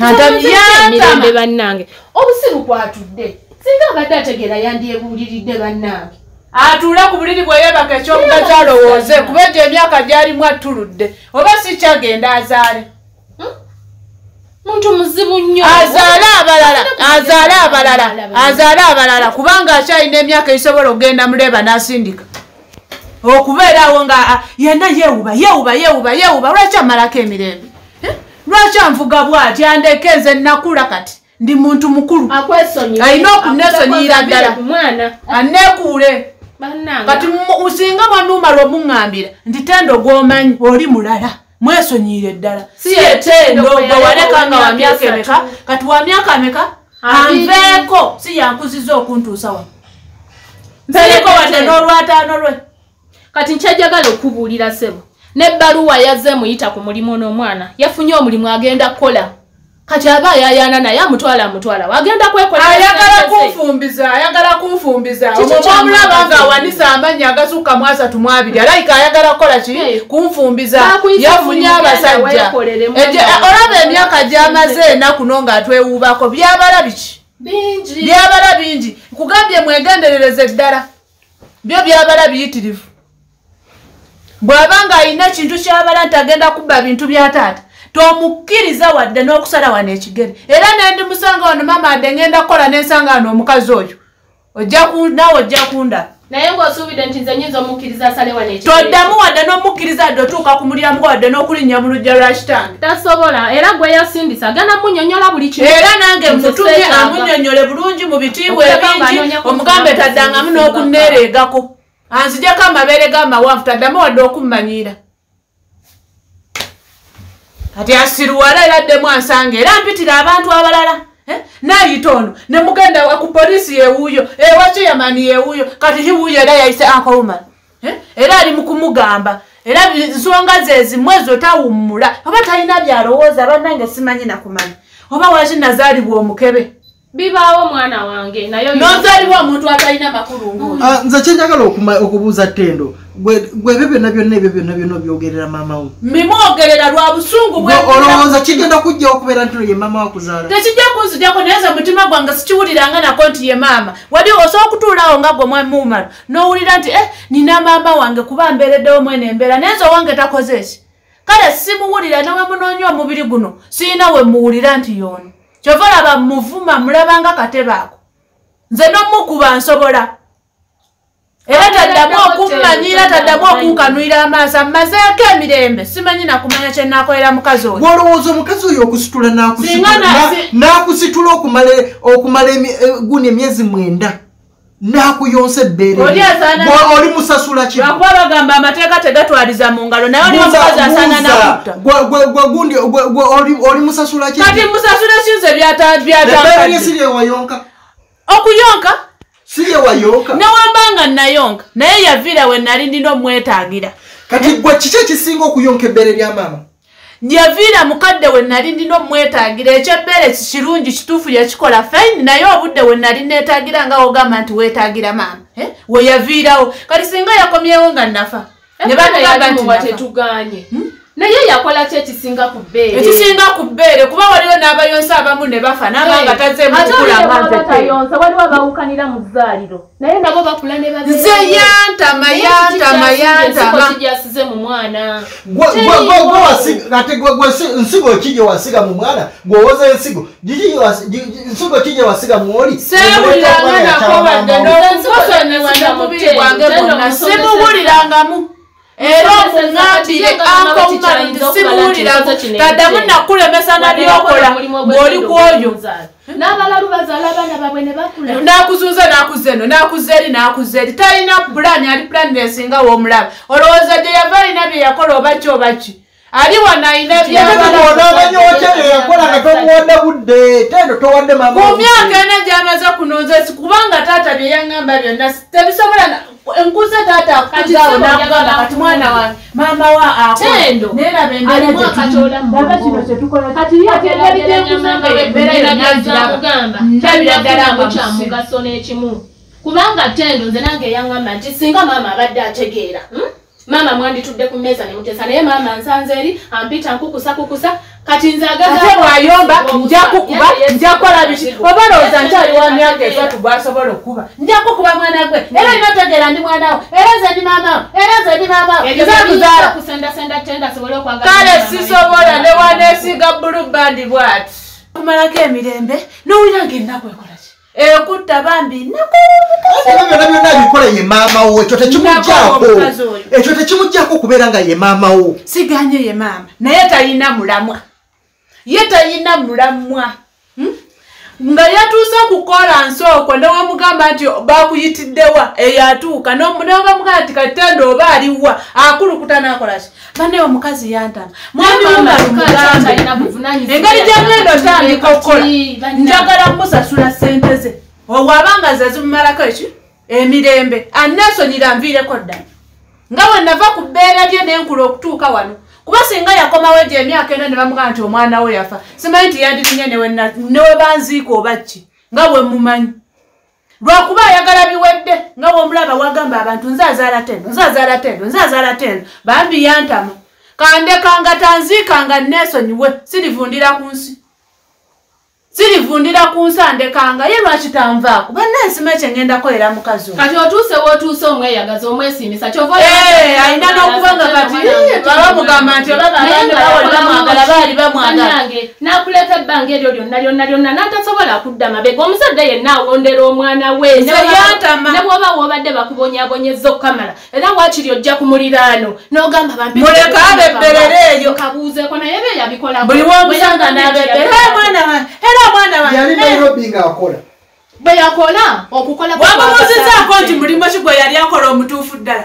Emirembe yantama. bannange. Obusiru kwatudde. Singa abadde ategeera yandyebuuliridde bannange atuule ku buliri bwe yeebaka ekyomugazi alowooze kuba egyo emyaka gyalimu atuludde. Oba si kyagenda azaale? Muntu muzibu nnyo. Azaale abalala azaale abalala azaale abalala. Kubanga akyalina emyaka egisobola okugenda muleba n'asindika. Okubeerawo nga ah, yenna yeewuba yeewuba yeewuba yeewuba lwaki amalako emirembe? Eh? lwaki anvuga bw'ati andeke nze nakula kati ndi muntu mukulu. Alina okunesonyiira ddala. bannange kati musinga bwanumala omuŋŋambira nti tendo gw'omanyi oli mulala mwesonyiire ddala. Si si ye etendo Tendo gwe gwe waleka yaleka nga wa myaka emeka? Kati wa myaka ameka Abiri. anveeko. Si yankuziza okuntuusa wano siriko wadde n'olwataano lwe. Kati nkyajagala okubuulira sebo nebbaluwa yazze muyita ku mulimu n'omwana yafunye omulimu agenda kukola kati aba ayayaana naye amutwala amutwala. Wagenda kwekola ayagala kunfumbiza ayagala kunfumbiza. Kyamwagaza? nga awanisa amannya agasukka mu asatu mu abiri. Alayika ayagala kukola ki? Kunfumbiza. Yafunye abasajja. olaba emyaka gy'amaze enaku no ng'atwewuubako byabala biki? Byabala bingi. Kugambye mwegenderereze ddala. Byo byabala biyitirivu. Bw'aba ng'alina ekintu kyabala nti agenda kubba bintu bya taata tomukkiriza wadde n'okusala wano ekigere. Era nendimusanga wano mama adde ngenda kukola nensanga wano omukazi oyo. Ojja ku- naawe ojja kundaba. Naye ng'osuubidde nti nze nyinza omukkiriza asale wano toddamu wadde n'omukkiriza adde otuuka ku mulyango wadde n'okulinnya mu lujja lwa kitange. Tasobola era gwe yasindisa agenda munyonyola buli kimu. Era nange mutumye seetaaga. amunyonyole bulungi mu bitiibwa ebingi. omugambe taddangamu n'okunneereegako anzijako amabeere g'amawanvu taddamu wadde okummanyiira kati asiruwala era addemu ansanga era mpitira abantu abalala eh? nayita ono ne mugenda ku polisi yewuuyo ewaki yamani yewuuyo kati hiwuuyo era yayise ankowuman eh? era ali mu kumugamba era nsonga ze zimu ezo tawummula oba talina byalowooza bannange simanyi nakumanya oba waki nazaalibwa omukebe bibaawo mwana wange nozaalibwa omuntu atalina makulu ng'oyo Ah, nze kyenjagala okubuuza ttendo gwe ebyo byonna byonna ebyo byonna byonna obyogerera maama wo. Mimwogerera lwa busungu olowooza kigenda kujja okubeera nti ye maama wakuzaala tekijja kunzijako naye nze mutima gwange sikiwuliranga nako nti ye maama. Wali osobola okutuulawo nga gwe mwemumalo n'owulira nti eh nina maama wange kuba mbeereddewo mwene embeera naye nze owange takoze eki kale simuwulira newe munoonya omubiri guno sirina we muwulira nti yoono kyova laba muvuma mulabanga katebe ako nze n'omukuba nsobola. Era taddamu okummanyira taddamu okunkanuira amaaso. Ammazeeko emirembe simanyi nakumanya kyenakolera mukazi oyo gwolowooza omukazi oyo okusitula n'akusitula na- na- si- n'akusitula okumala eh, guni emyezi mwenda n'akuyonsa ebbeere Oli lye. asaana- Gwe oli musasula ki? Lwakuba bagamba amateeka tegatwaliza mu ngalo naye oli omukazi asaana buuza. nakutta. Gwe- gwe- gwe gundi gwe- gwe oli- musasula kati musasule kinze ebbeere lye byatakadde si lye wayonka. Okuyonka? Si lye wayonka. Newambanga nayonka naye yaviira we nali ndina omwetaagira kati gwe kiki ekisinga okuyonka ebbeere lya maama yaviira mukadde we nali ndina omwetaagira ekyebbeere kirungi kituufu yakikola faini naye obudde we nali neetaagira nga wogamba nti weetaagira maama Eh? we yaviirawo. Kati singa yakomyewo nga nafa ne Ekkola batugamba nti tetuganye naye yakola ki ekisinga ku bbeere? Ekisinga ku bbeere kuba waliwo n'abayonsa abamu ne bafa n'abanga tazeemu kukula amanzi ebbeere. batayonsa waliwo abawukanira mu zzaaliro naye nabo bakula ne nze yantama yantama yantama kijasize mu mwana? Ate nsigo ki gye wasiga mu mwana? Gweowoza ensigo. Nsigo ki gye wasiga muoli seewuliranga nako badde n'okukosonyiwa n'omubiri gwange gwonna simuwulirangamu era omuŋambire ankomala nti simuwuliramu taddamu nakulemesa nabyokola ng'oli kwoyo n'abalalu bazaala abaana baabwe ne bakula nakuzuuza nakuza eno nakuza eri nakuza eri talina pulani ali pulani esinga woomulaba olowooza gye yava alina bye yakola oba ki oba ki ali wano alina onamanyi otyo yakola nga tomuwadde budde tendo towadde mama ku myaka ena gyamaze kunonza si kubanga taata bye yaŋŋamba byonna tebisobola enkuze taata akuzaawo Kati nakugamba kati mwana wange maama wa akola Tendo, neraba embeera alimu gye akatoola tulimu. mu Laba bwongo. kino kyetukola kati engeri gyenkuza nga embeera yonna ngiraba mugamba ndabira ddala tabirafunamu nga kya musiru. mugaso n'ekimu kubanga tendo nze nange eyaŋŋamba nti singa maama abadde ategeera hmm? Maama mwanditudde ku mmeeza ne muteesa naye maama nsanze eri ampita nkukusa kukusa. Kati nze ate agaza bwayomba nja kukuba nja kukola biki oba lowooza nkyali wa myaka esatu bwasobola okuba nja kukuba mwana gwe. Era ina otegeera ndi mwanawo era nze ndi maamawo era nze ndi maamawo okwagala kale sisobola we. ne waneesiga bulu bandi bwati. Kumalako emirembe nowulira ngaennaku ekolaki ekutta bambi nnaku ebyo byonna byonna bikola ye maama wo ekyo tekimugjaako ekyo tekimugjaako okubeera nga ye maama wo. Siganye ye maama naye talina mulamwa. Ye talina mulamwa? Nga yatuuse kukola nsi okwo newamugamba nti bakuyitiddewa eyo atuuka. Newabamugamba nti katendo oba aliwa akulukuta nakolaki banaye omukazi yantama mwami Maama wumalu omukazi mugambe atalina buvunaanyizibwa engeri gyagenda otandika okukola. Njagala kumusasula sente ze. Owabanga ze zimumalako eki? Emirembe. Anesonyira nviireko ddala nga bwe nava ku bbeera lye nenkula okutuuka wano kuba singa yakomawo egyo emyaka ena ne bamugamba nti omwana we yafa simanyi nti yandirinye newe banziika oba ki nga bwe mumanyi. Lwakuba ayagala biwedde nga bwomulaba wagamba abantu nze azaala tendo nze azaala tendo nze azaala tendo bambi yantama. Kandekanga tanziikanga neesonyiwe sirivundira ku nsi sirivundira ku nsi andekanga ye lwaki tanvaako bannensima ekyo ngenda kolera mukazi oyo kati otuuse wootuuse omweyagaza omwesimisa Eh, alina n'okuba nga kati eh, baba mugamba nti olaba abantu bawali bamwagala baali bamwagala. Nange nakuleeta ebbanga eryo lyonna lyonna lyonna n'atasobola kudda mabega omusajja yenna awondera omwana we Nze yantama. ne bwoba woobadde bakubonyabonyeza okukamala era waakiri ojja ku muliraano n'ogamba bambi Muleka abebberera eyo. kabuuzeeko naye be yabikolako buli womusanga n'abebera era mwana wange era mwana yali wange nairobi ng'akola. Bwe yakola okukola wamubuuzizaako nti mulimu ki gwe yali akola omutuufu ddala.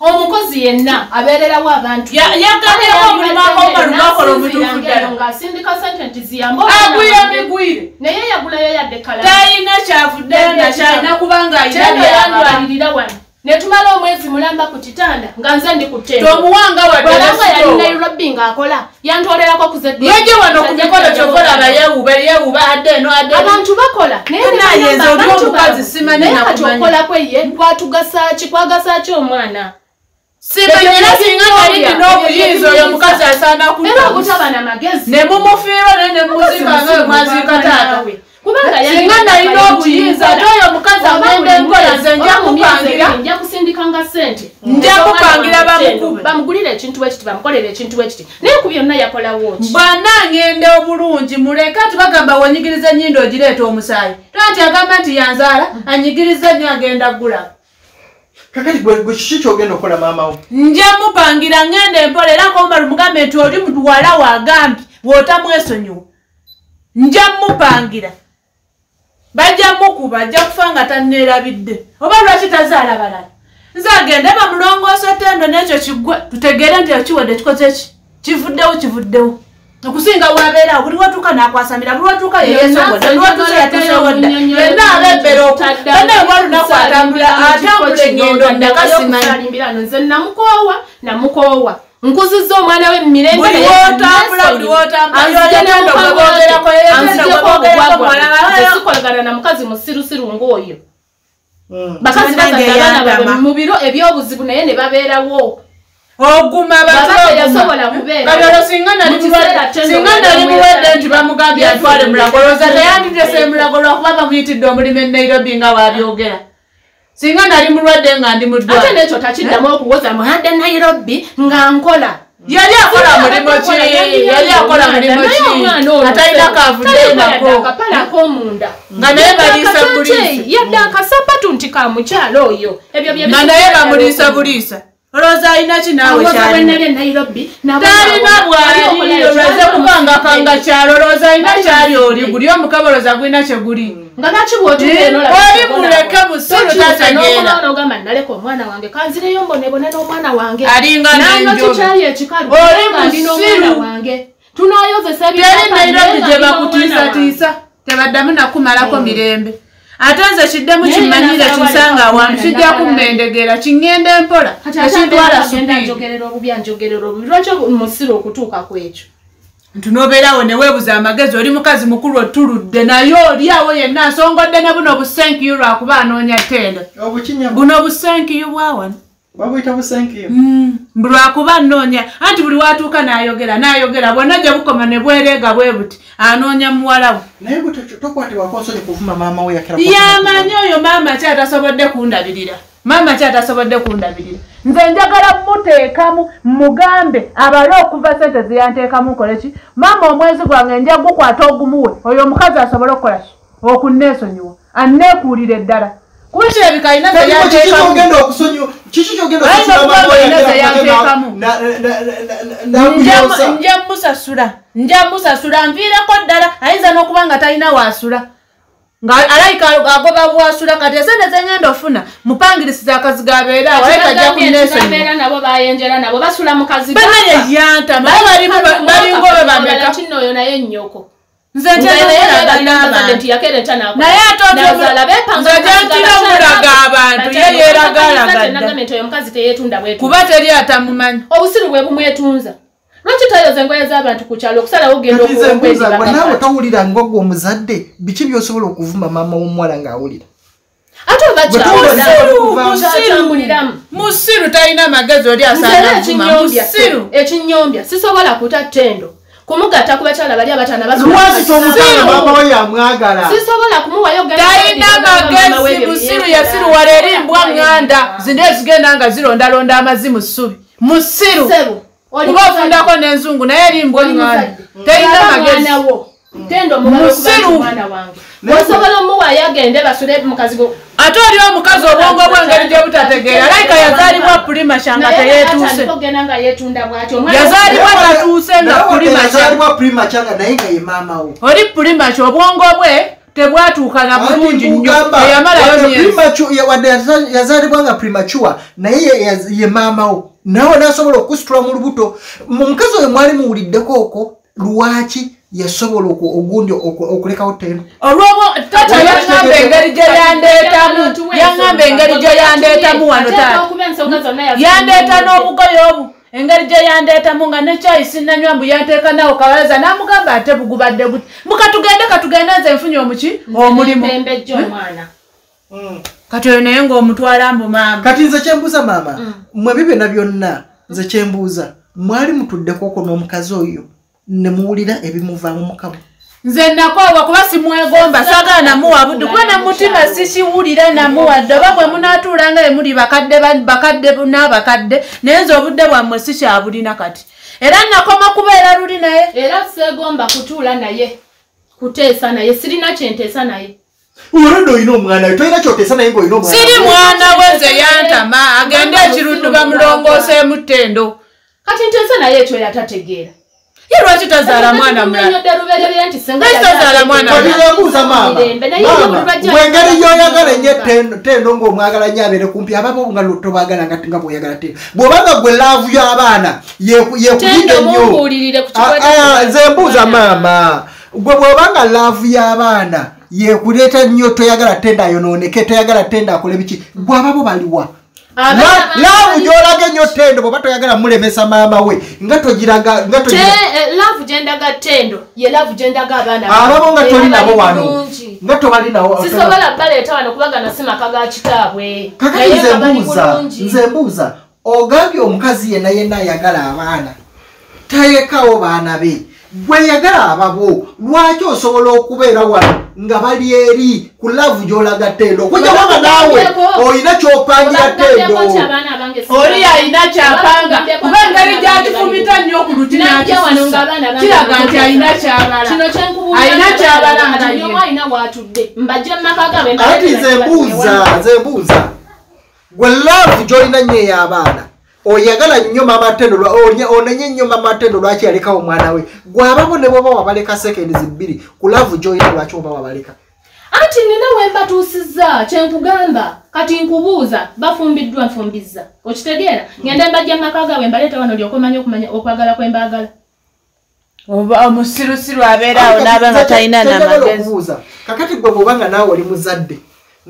Omukozi yenna abeererawo abantu Ya- yagambyewo omulimu ak'omukalu gwakola omutuufu ddala. ng'asindika sente nti ziyambe agwire migwire naye yagulayo yadde kala talina kyavuddeyo nakyalina kubanga yandwalirira wano ne tumala omwezi mulamba ku kitanda nga nze ndi ku ttendo. Tomuwanga bwalanga yali nairobi ng'akola yantwolerako ku zeddi yeje wano ku mikolo kyokolaba yewuba yewuba adde eno adde abantu bakola. Naye kati kwe ye kwatugasa ki kwagasa ki omwana? Simanyi era singa nali nina obuyinza oyo omukazi asaana era kudda obutaba na magezi. Ne mumufiirwa naye ne mumuzika nga we mwaziika taata kubanga singa nalina obuyinza ate oyo omukazi agenda enkola nze nja kupangira nja kusindikanga sente Nja kupangira bamukube. bamugulira ekintu bwekiti bamukolera ekintu bwekiti naye ku byonna yakolawo ki bwana ngende obulungi muleke tubagamba wenyigiriza enyindo ogireeta omusaayi. Tanti agamba nti yanzaala anyigiriza nnyo agenda ggula kakati gwe kiki kyogenda okukola maama wo? Nja mupangira ngende empola era komala mugambe nti oli muwala wagambi bw'otamwesonyiwa nja mupangira bajja mukuba ajja kufa nga tanneerabidde. Oba lwaki tazaala balala? Nze agende bamulongoosa tendo n'ekyo kiggwe tutegeere nti ekiwadde kikoze ki? Kivuddewo kivuddewo. Okusinga wabeerawo buli watuuka nakwasamira buli watuuka yeyesogoda buli watuuka yatuusewo dda yenna abebbera oku banaye bwalunaku atambula atambula engendo ndaka simanyi simanyi nze namukoowa namukoowa nkuzizza omwana we mumirembe Buli wotambula, buli wotambula, yolagenda okwegogerako, yolagenda okwegogerako, mwala- sikolagana na mukazi musirusiru ng'oyo. Mm. bakazi Nange bazadde abaana yandama. babwe mu biro ebyobuzibu naye ne babeerawo. Oguma kabyolo singa nali muwedde nti bamugambye atwale mulago yes, teyanditese mulago lwakuba bamuyitidde omulimu e nairobi nga wabyogera singa nali mulwadde nga ndi ate muddwale n'ekyo takiddamu okuwoza muhande nairobi nga nkola. Yali akola mulimu ki? yali akola mulimu ki? atalina kavudde nako akapala ak'omunda nga naye baliisa buliisa. yadde akasapatu nti ka mukyalo oyo. Ebyo bye nga naye bamuliisa buliisa olowooza alina ki naawe kyalina bwali olwaze kubangakanga kyalo olowooza alina kyali oli? Guli omukaba olowooza gulina kyeguli nga lwaki oli muleke musiru tategeera ogamba naleka omwana wange kanzireyo mbonebone n'omwana wange. Alinga n'enjobe. kikyali ekikalu? Oli nga ndi n'omwana musiru. tunayozesa teri nairobi gye bakutiisatiisa tebaddamu nakumalako mirembe ate nze kiddemu era kinsanga wantu kijja kummendegera kiŋŋenda empola ekintwala supiidi. njogerera obubi lwaki musiru okutuuka ku ekyo? Ntunobeerawo ne weebuza amagezi oli mukazi mukulu otuludde naye oli awo yenna nsongodde ne buno obusenkiyu lwakuba anoonya obukinya buno obusenkiyu bwawano babuyita busenkiyo mbu lwakuba nnoonya anti buli watuuka n'ayogera n'ayogera bwonna gye bukoma ne bwereega bwe buti anoonya muwala we naye gwe to- tokwatibwako nsonyi kuvuma maama we yakera yamanyi oyo maama ki atasobodde kundabirira? Maama ki atasobodde kundabirira? Nze njagala muteekamu mugambe abale okuva sente zeyanteekamu nkole ki? Maama omwezi gwange nja gukwata ogumuwe oyo omukazi asobole okukola ki? Okunneesonyiwa anneekuulira eddala kuba kirabika alina kiki kyogenda zeyanteekamu. nakuyosa nja musasula nja musasula nviireko ddala. Ayinza n'okuba nga talina waasula nga alayika agoba bwasula kati esente zengenda ofuna mupangirisiza nabo bayenjera nabo basula mukazi naye balimu- bameka. Naye nze ntyanaolaga n'abantu naye ate nga gyantira mulaga abantu. Ye yeeragalaga dda oyo mukazi teyetunda bwetu kuba teri atamumanyi. Obusiru bwe bumwetunza. Lwaki tayoza engoye z'abantu ku kyalo okusalawo ogenda kati nze mbuuza gwe naawe okuweza towulira ngogwe omuzadde biki byosobola okuvuma maama w'omuwala ng'awulira? Ate oba Musiru, Kuva- musiru. kyatambuliramu musiru talina magezi oli nze era asaana vuma ekinyombya musiru. Ekinyombya sisobola kuta ttendo kumugatta ku bakyala bali abatana sisobola kumuwayo talina magezi musiru yasiruwala erimbwa ŋŋanda. zino ezigenda nga zirondalonda amazi mu ssubi. Musiru kuba ofundako n'enzungu naye erimbwa ŋŋanda. talina magezi tendo Musiru. omwana wange. Osobola omuwayo agende basule mukazi ate oli omukazi obwongo bw'engeri gy'obutategeera layika yazaalibwa pulimasha nga teyeetuuse. ogenda nga yetunda bwati omwana yazaalibwa tatuuse nga pulimasha yazaalibwa primacha nga naye nga ye maama we oli pulimasha obwongo bwe tebwatuuka na bulungi nnyo. eyamalayo myezi wadde yaza- yazaalibwa nga primature naye ye- ye- ye maama wo. Nawe nasobola okusitula mu lubuto. Mu mukazi oyo mwali muwuliddeko okwo lwaki yasobola ogundi oku- okulekawo tendo olwobo tata yaŋŋamba engeri gye yandeetamu yaŋŋamba engeri gye yandeetamu wano taata yandeeta n'obugoye obu engeri gye yandeetamu nga nekyayi sinnanywa mbu yanteeka nawo kawalaza n'amugamba ate bugubadde buti mukatugende katugende nze nfunye omuki omulimu. embejja omwana kati oyo naye ng'omutwala mbu maama. Kati nze kyembuuza maama mwe bibyonna byonna nze kyembuuza mwali mutuddeko okwo n'omukazi oyo ne muwulira ebimuvaamu mukama nze nakoowa kuba simwegomba saagala namuwa budde kuba namutima sikiwulira namuwadde oba bwe munaatuula nga emuli bakadde ba- bakadde n'abakadde naye nze obudde bwammwe sikyabulina kati. Era nakoma kubeera luli naye. Era seegomba kutuula naye kuteesa naye sirina kyenteesa naye. Olwedde olina omwana we tolina kyoteesa naye ngaolina omwana. Siri mwana we ze yantama agende ekiruddu bamulongooseemu ttendo kati nteesa naye ekyo yatategeera ye lwaki tozaala mwana Kati mulala? nze mbuuza maama maama bwengeri gy'oyagala nnyo tendo- ng'omwagala nnyo abeere kumpi ababo nga tobaagala nga nga bw'oyagala tendo bw'obanga gwe laavu y'abaana yeku- yekuyiga nnyo. mumbuulirire ku Ah, ah, nze mbuuza maama gwe bw'obanga laavu y'abaana yekuleeta nnyo toyagala tenda ayonooneke toyagala tenda akole biki? Gwe ababo baliwa laavu gy'olaga ennyo tendo bw'oba toyagala mulemesa maama we nga togiraga nga togira laavu gyendaga ttendo ye laavu gyendaga abaana ababo nga toli nabo wano nga tobali nawo sisobola baleeta wano kubanga nasimaka ga kitaabwe. Kakati nze bali mbuuza nze mbuuza ogambye omukazi yenna yenna ayagala abaana? Tayekawo baana be gwe yagala ababo lwaki osobola okubeera wano nga bali eri ku lavu gy'olaga tendo okujjako nga naawe olina kyopangira tendo oli alina kyapanga. Kuba engeri gyagifumita nnyo ku luti nakisusa kiraga nti alina kyabala. Alina kyabala ati nze mbuuza nze mbuuza. Gwe lavu gy'olina nnyo ey'abaana oyagala nnyo mama tendo onenye nnyo mama tendo lwaki yalekawo omwana we? Gwababo ne bwoba wabaleka seconds bbiri. Ku lavu gyoyina lwaki oba wabaleka anti nina wembatuusizza kyenkugamba kati nkubuuza bafumbiddwa nfumbizza. Okitegeera? Ngenda mbajja mumaka gaabwe mbaleeta wano lyokomanya okumanya okwagala kwembaagala oba omusirusiru abeeraawo n'aba nga talina namagezi kakati gwe bwobanga naawe oli muzadde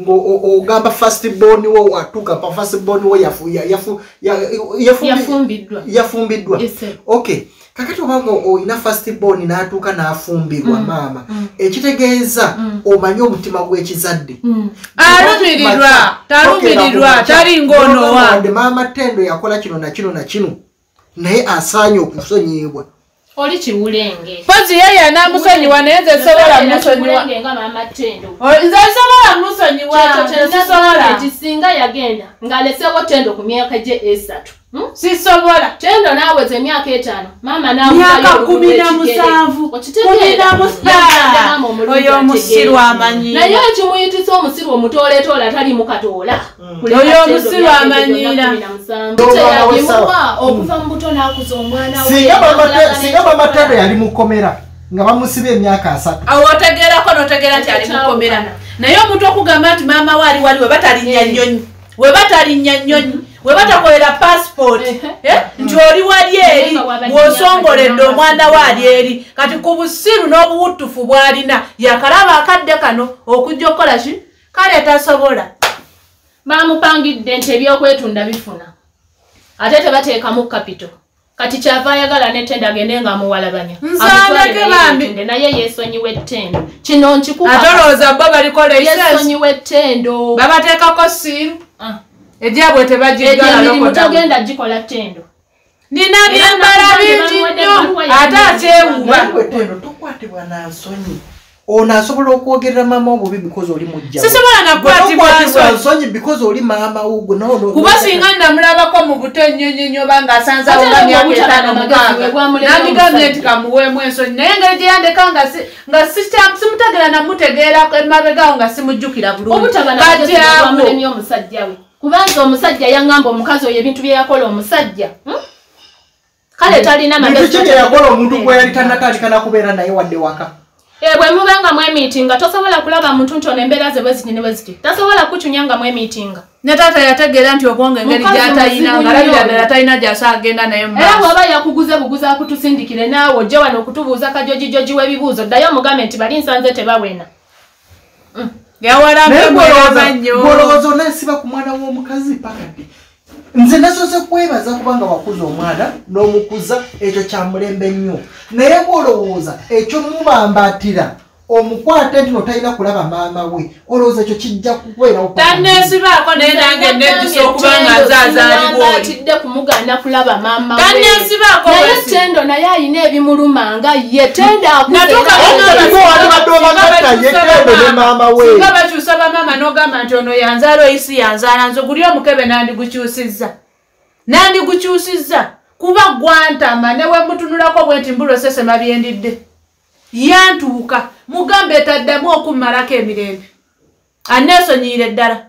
ngaogamba fastborn wo watuuka pa fastborn wo yafu- ya- yafu- ya- yafumbi- yafumbiddwa yafumbiddwa Yes, sir. okay kakati obanga olina fastborn n'atuuka n'afumbirwa maama ekitegeeza omanye omutima gw'ekizadde alumirirwa talumirirwa tali ng'onowa maama tendo yakola kino na kino na kino naye asaanye okusonyiyibwa oli kiwulenge. Pozi ye yanaamusonyiwa naye nze sobola musonyiwa nze sobola musonyiwa kyekyo nze kyenasobola sisobola nti singa yagenda. Ng'alesewo tendo ku myaka gye esatu? Sisobola tendo naaweza emyaka etaano maama myaka kumi na musanvu. Kumi na musanvu. oyo omusiru amanyiira naye ekimuyitisa omusiru omutooletoole tali mukatoola Oyo omusiru amanyiira. teyagimuwa okuva mu buto n'akuza omwana we. Singa mama Te- n'amulaga singa mama n'ekikola. tendo yali mukomera nga bamusiba emyaka asatu. Awo otegeerako notegeera nti ali mukomera naye omuntu okugamba nti maama we ali wali we batalinnya nnyonyi we batalinnya nnyonyi we batakolera passport eh, nti oli wali eri bw'osongoledde omwana we ali eri. Kati ku busiru n'obuwutufu bw'alina yakalaba akadde kano okujja okukola ki? Kale tasobola. Baamupangidde nti ebyokwetunda bifuna. Ate tebateekamu kapito. Kati kyava ayagala netenda agende nga amuwalabanya andeke naye yeesonyiwa ettendo kino nkikuba ate olowooza bo balikola yeesonyiwa ettendo babateekako siiru Ah. Egyabwe egyo tebagigala emirimu lokodamu togenda gikola ttendo. Nina byembala bingi nnyo ate akyewuba naye gwe tendo tokwatibwa na nsonyi. Ono asobola okwogerera maama obubi because oli mujja sisobola nakwatibwa nsonyi. nsonyi because oli maama wugwe kuba singa namulabako mu buto ennyonyonyoba ng'asanzawo Ate nga myaka etaano mukaaga nandigambye nti kamuweemu ensonyi. Naye engeri gye yandeka nga si- nga sita- simutegeera namutegeera emabegawo nga simujjukira bulungi. Obutaba kati we kubanga omusajja yaŋŋamba omukazi oyo ebintu bye yakola omusajja hmm? kale talina byeyakola omuntu gwe yali tanatandika nakubeera naye wadde waka. Eh, bwe muba nga mwemiitinga tosobola kulaba muntu nti ono embeera ze bwe ziti ne bwe ziti. Tasobola kucunya nga mwemiitinga. Ne taata yategeera nti okwonga engeri Mukazi gy'atalina muzibu ngalabira nnyo. ddala talina gy'asa agenda naye mu era maaso. bw'aba yakuguze buguzi akutusindikire naawe ojja wano okutubuuza kajojijoji w'ebibuuzo ddayo omugambe nti bali nsanze tebawena gwolowooza onasiba ku mwana w'omukazi pakati nze nasoze kwebaza kubanga wakuza omwana n'omukuza ekyo kyamulembe nnyo. Naye bwolowooza ekyo mubambatira omukwate nti notalina kulaba maama we olowooza ekyo kijja kukwerawo tanneesibaako naye nange nejjusa okuba nga azaazaalibwa oli atidde kumuganda kulaba maama. Tanneesibaako naye tendo naye alina ebimuluma nga ye tendo naye ne maama we. singa bakyusa bamaama n'ogamba nti ono yanzaala oyisi yanzaala nze guli omukebe nandigukyusizza. Nandigukyusizza. Kuba gwantama ne wemutunulako bwe nti mbulosesema byendidde yantuuka. Mugambe etaddamu okummalako emirembe. Anneesonyiire ddala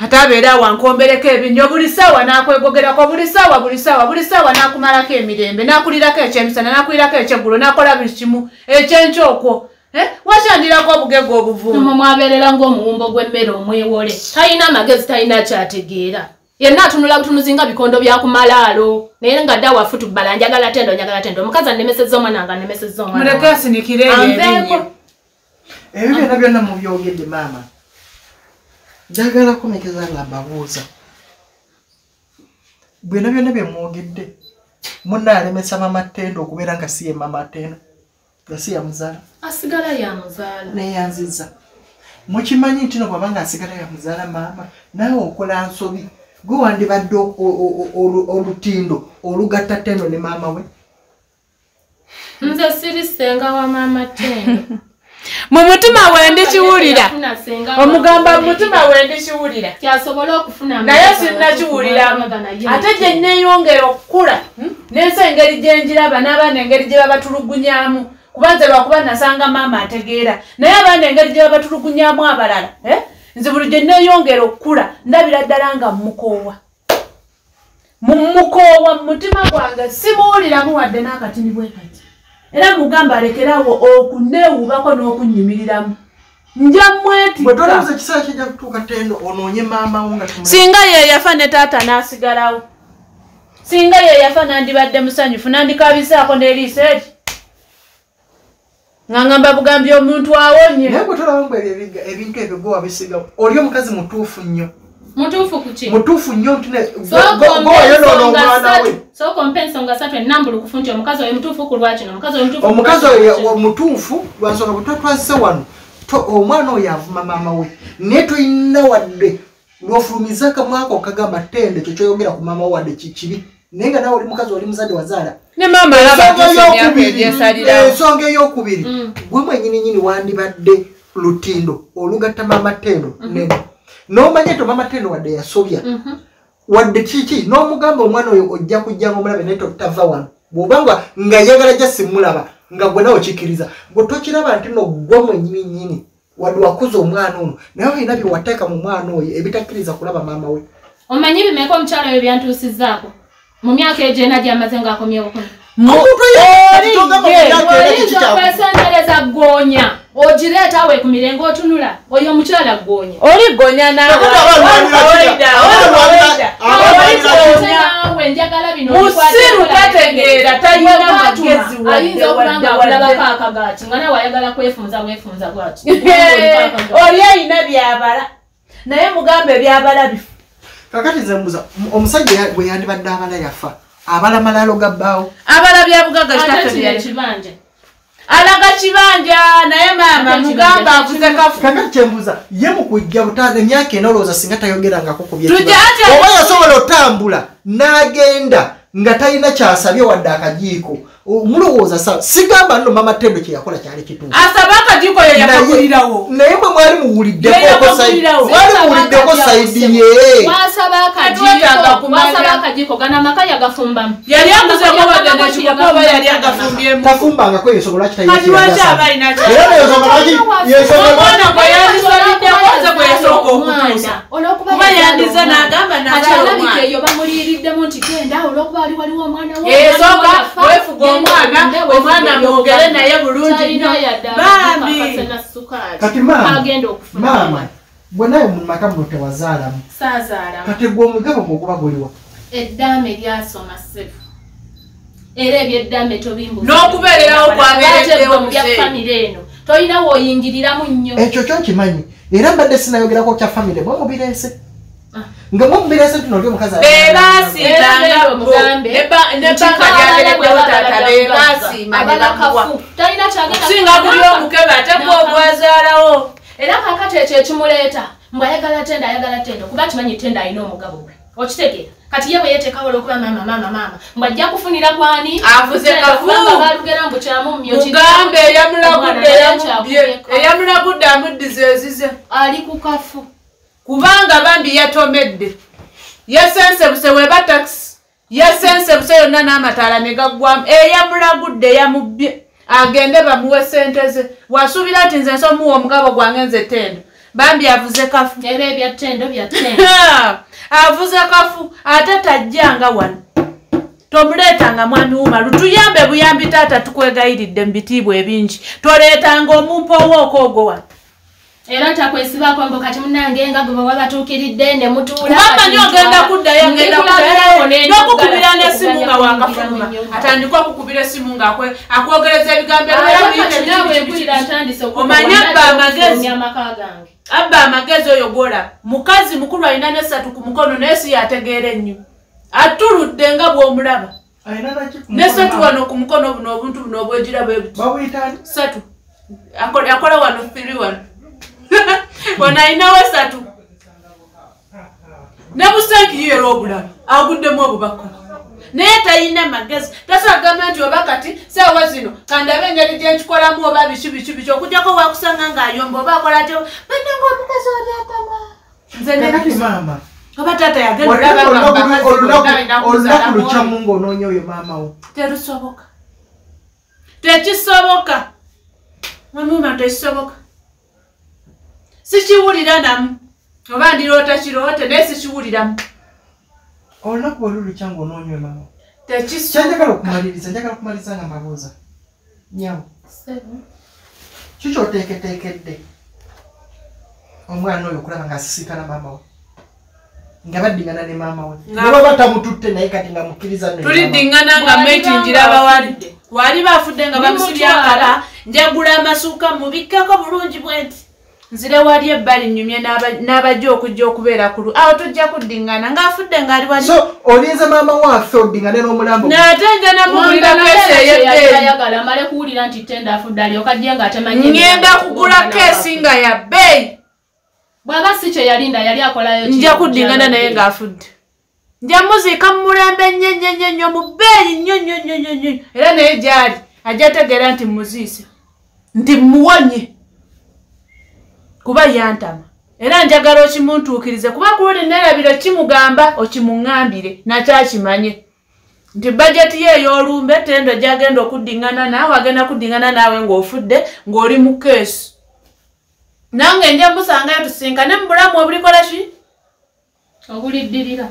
ate abeera wankombereko ebinyo buli ssaawa n'akwegogerako buli ssaawa buli ssaawa buli ssaawa n'akumalako emirembe n'akulirako ekyemisana n'akulirako ekyeggulo n'akola buli kimu ekyenkya okwo Eh, wakyandirako obugege obuvundu mwe mwabeerera ng'omuwumbo gw'emmere omwewole. Talina amagezi talina kyategeera yenna atunula butunuzi nga bikondo byakumalaalo naye nga dda wafutubbala njagala tendo njagala tendo. Omukazi anemesezza omwana nga anemesezza omwana muleke wange. asinikire ebyo ebyo byonna byonna mubyogedde maama. Njagala kumekeza nga mbabuuza. Byonna byonna bye mwogedde munaalemesa mama tendo okubeera nga si ye mama tendo nga si yamuzaala asigala yamuzaala neyanziza mukimanyi nti no bwabanga asigala yamuzaala maama naawe okola nsobi gwe wandibadde olutindo olugatta tendo ne maama we. Nze siri senga wa maama tendo. *laughs* Mu mutima we ndikiwulira. Yafuna senga wa omugamba mu mutima we ndikiwulira. Kyasobole okufuna naye naye ate gye neeyongera okukula hmm, nensi engeri gye njiraba n'abaana engeri gye babatulugunyamu kuba nze lwakuba nasanga maama ategeera. Naye abaana engeri gye babatulugunyamu abalala eh, nze buli gye neeyongera okukula ndabira ddala nga mukoowa mumukoowa mu mutima gwange simuwuliramu wadde n'akatini bwe kati. Era mugamba alekerawo okuneewuubako n'okunnyimiriramu nja bwe tolabuza mwetikka ekiseera kijja kutuuka tendo onoonye maamawo nga singa ye yafa ne taata n'asigalawo. Singa ye yafa nandibadde musanyufu nandikabisaako n'eriiso eri nga ngamba bugambi omuntu awonye. Naye bwe tolaba mbu ebyo ebiga- ebintu ebyo gwe wabisigawo oli omukazi mutuufu nnyo. Mutuufu ku ki? Mutuufu nnyo nti ne- Sooka gwe- gwe wayonoona ompe ensonga omwana we. Sooka ompe ensonga ssatu ennambulukufu nti omukazi oyo mutuufu ku lwakino omukazi oyo mutuufu lwansonga bwe twatwazise wano to- omwana oyo avuma maama we naye tolina wadde lwofulumiza akamwaka okagamba tende ekyo kyoyogera ku maama we wadde ki- kibi naye nga nawe oli mukazi oli muzadde wazaala alaba Ensonga ey'okubiri- Mm. gwe mwenyininyini wandibadde lutindo olugatta maama tendo nene. Nomanye nti maama tendo wadde yasobya. Mhm. wadde kiki? N'omugamba omwana oyo ojja kujja nga omulabe naye totava wano. Bwobanga nga yagala jja simulaba nga gwe nawe okikkiriza. Gwe tokiraba nti no gwe mwenyininyini wadde wakuza omwana ono. Naye olina byewateeka mu mwana oyo ebitakkiriza kulaba maama we. Omanyi bimeka omukyalo oyo byantuusizaako mu myaka egyo ena gyamaze ng'akomyewo kuno oyinza okwesendereza goonya ogireeta awe ku mirenge otunula. Oyo omukyala goonya oligonya naawe njagala bino musiru tategeera talina magezi ayinza okuba nga akulabako wadde. akagaati nga nawe ayagala kwefunza bwefunza bwati oli ayina byabala. Naye mugambe ebyabala bifu kakati nze mbuza omusajja bwe yandibadde abala yafa abala malalo gabbaawo abala byabugaga ate kitaffe kino byali. ekibanja. Alaga kibanja naye maama mugamba avuze kafu. Kakati kyembuza ye mukujja butaana emyaka ena olowooza singa tayogerangako ku Tujja byekibanja atya- oba yasobola otambula n'agenda nga talina kyasabye wadde akajiiko mulowooza sa sigamba nno mama tendo kyeyakola kyali kituufu naye mwe mwali muwuliddeko Ye ko saidi- yakagulirawo. mwali muwuliddeko saidi ye wasaba Katwetaaga akajiiko kumanya. wasaba akajiiko gana amaka yagafumbamu yali aguzeko wadde nekikopo oba yali agafumbyemu tafumbangako ensonga lwaki talina kati lwaki kyeyagasa. aba alina era nensonga lwaki yensonga Omwana gwe yandisaliddewo nze gwe yasooka okutuusa. Kuba yandize n'agamba eyo bamuliiriddemu nti genda olwokuba ali waliwo omwana wo, omwana omwana mwogere naye bulungi bambi kati maama agenda okufuna maama omwana. bwe naye mu maka muno tewazaalamu. Kati gwe omugabo gwoguba guliwa eddaame lyasoma sefu era ebyeddaame tobimbuza N'okubeererawo kwabeereddewo mu bya muzeeyi. famire eno. Tolina woyingiriramu nnyo. Ekyo kyo nkimanyi era mbadde sinayogerako kya famire mwe mubireese. Nga mubireese nti noli omukazi bebaasiitanga bo Mugambe, nebbanga lyabereddewo taata bebaasiima ne bamuwa talina kyagenda singa buli omukebe ate gwe ogwazaalawo era kakati ekyo ekimuleeta mbwayagala tenda ayagala tenda. Kuba kimanyi tenda alina omugabo gwe okitegeera kati ye bwe yeteekawo olwokuba maama maama maama mbwajja kufunira kwani? Avuze Tenda kafu. kubanga balugera mbu kyamummyo mugambe eyamulagudde eyamubye eyamulagudde eyamulagudde amuddiza ezize ali ku kafu kubanga bambi yatomedde. Yasensebuse weba takisi yasensebuse yonna n'amataala ne gaggwamu. Eyamulagudde eyamubye agende bamuwe sente ze. Wasuubira nti nze nso muwa omugabo gwange nze tendo bambi avuze kafu. Era ebyattendo byattendo *laughs* avuze kafu ate tajjanga wano. Tomuleetanga mwami wumalu tuyambe buyambi taata tukwegayiridde mu bitiibwa ebingi. Toleetanga omumpa owooko ogwo wano era takwesibako mbo kati munange nga gwe bwe wabatuukiridde ne mutuula nyo ogenda kuddayo ngenda ne n'okukubira n'essimu nga wakafuluma nnyumba. atandika okukubira essimu nga akwogereza ebigambo Omanyi abba amagezi. abba amagezi oyo gwola mukazi mukulu alina n'essatu ku mukono naye si yategeera ennyo. Atuludde nga bw'omulaba. N'essatu wano ku mukono? buno obuntu buno obwegira bwe buti babuyitani satu Ako- akola wano firi wano *laughs* wano alinawo esatu ne busenki yeera obulala aguddemu obubaka naye talina magezi. Tasagamba nti oba kati saawa zino kandabe engeri gyenkikolamu oba biki biki biki okujjako wakusanga ng'ayomba oba akola atyo bannanga omukazi oli atama nze kakati ne maama oba taata yagenda Olunaku- olaba nga olunaku- bakazi bonna olunaku- alina olunaku kuzaala lukyamu ng'onoonya oyo maama wo. Terusoboka. Tekisoboka. Mamuma tekisoboka sikiwulira namu oba ndirota kiroote naye sikiwuliramu. Olunaku oli lukyangu onoonywe mama tekiso kyenjagala okumaliriza njagala kumaliriza nga mbabuuza nyawo. Kikyoteeketeekedde omwana oyo okulaba ngaasisinkana maama we. Nga baddingana ne maama we. Nebaba tamututte naye kati nga mukkiriza tuliddingana nga Bw'aliba meetingiraba wali ng'afudde. wali baafudde nga bamusibya Bimutwala. akala njagula amasuuka mubikkako bulungi bwenti nzire wali ebbali nyumye n'aba- n'abajja okujja okubeera ku lu awo tujja kuddingana ng'afudde ng'ali wali so olinza maama waffe oddingane n'omulambo gwe. naate nja namugulira keesi ey'ebbeeyi eyayagala amale kuwulira nti tenda afudde alyoka ajje nga temanyi ngenda kugula keesi nga ya bbeeyi. Bw'aba si kye yalinda yali akolayo nja kuddingana naye ng'afudde. Nja muziika mu mulembe nnyo nnyo nnyo nnyo mu bbeeyi nnyo nnyo nnyo nnyo nnyo. Era naye gy'ali ajja tegeera nti muziise nti muwonye kuba yantama. Era njagala okimuntuukirize kuba ku luli neerabira kimugamba okimuŋŋambire nakyakimanye nti bajeti ye ey'olumbe tendo gyagenda okuddingana naawe agenda kuddingana naawe ng'ofudde ng'oli mu keesi nange nja musangayo tusinkane mu bulamu obulikola ki? Obuliddirira.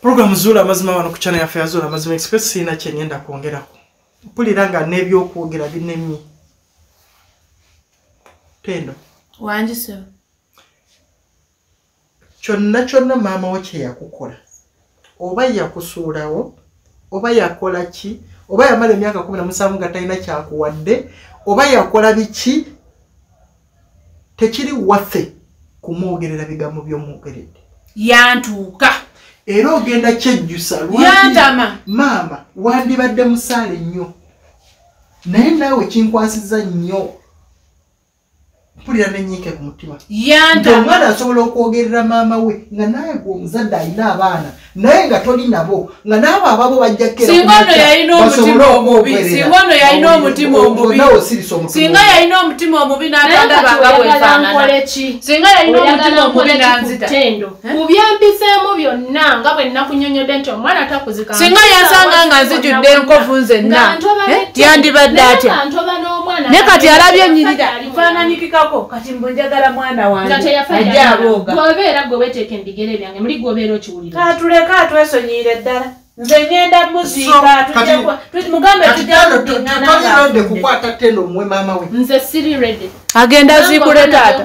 Puroguramu zuula amazima wano ku channel yaffe ya zuula amazima express siina kyenyenda kwongerako. Mpulira nga n'ebyokwogera binemye tendo wangisewo kyonna kyonna maama wo kye yakukola. Oba yakusuulawo oba yakola ki oba yamala emyaka kumi na musanvu nga talina kyakuwadde oba yakola biki tekiri waffe kumwogerera bigambo by'omwogeredde. Yantuuka. Era ogenda kyejjusa lwaki? Yantama. Maama wandibadde musaale nnyo. Naye naawe kinkwasiza nnyo mpulira nenyiike ku mutima. Nti omwana asobola okwogerera maama we nga naawe gwe omuzadde alina abaana naye nga toli nabo nga naabo ababo bajja Singa yalina omutima omubi, singa ono yalina omutima omubi. nawe osirisa omutima singa yalina omutima omubi naye n'atandaba kati nga oyagala bwefaanana nkole ki? Singa yalina omutima omubi n'anzita ku byempiseemu byonna nga bwe nnakunyonyodde nti omwana takuzika singa yansanga nga nzijudde enkovu nzenna yandibadde atya? naye kati alabye enyirira nfaananyikikako kati mbwe njagala mwana wange ajja abooga. gwobeera gwe weteeka ebigere byange muli gwobeera okiwulira katuleke atwesonyiire ddala. Nze ngenda muziika So, tujja kati- kwa- tu- mugambe tujja kuddingana tolirode nga kukwata tendo muwe maama we. Nze siri redi agenda aziikule taata.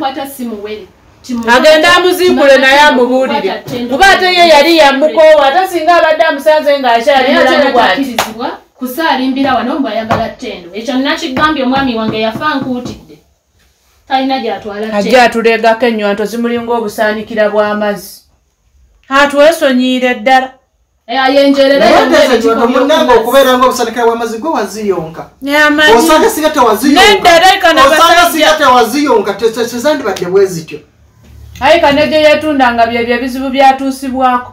agenda amuziikule naye amubuulire kuba ate ye yali yamukoowa ate singa abadde amusanze ng'akyali mulamu bwati. atkirizibwa kusaalimbira wano mbw ayagala ttendo ekyo nakigambye omwami wange yafa nkuutidde talina gyatwala ajja atuleegako ennywanto zimulinga obusaanikira bw'amazzi atwesonyiire ddala. Munange okubeera nga obusanikira bw'amazzi gwe waziyonka osanga singa tewaziyonka. Te- te- tezandibadde bwe zityo. Ayi kane gye yetundanga byebyo ebizibu byatuusibwako.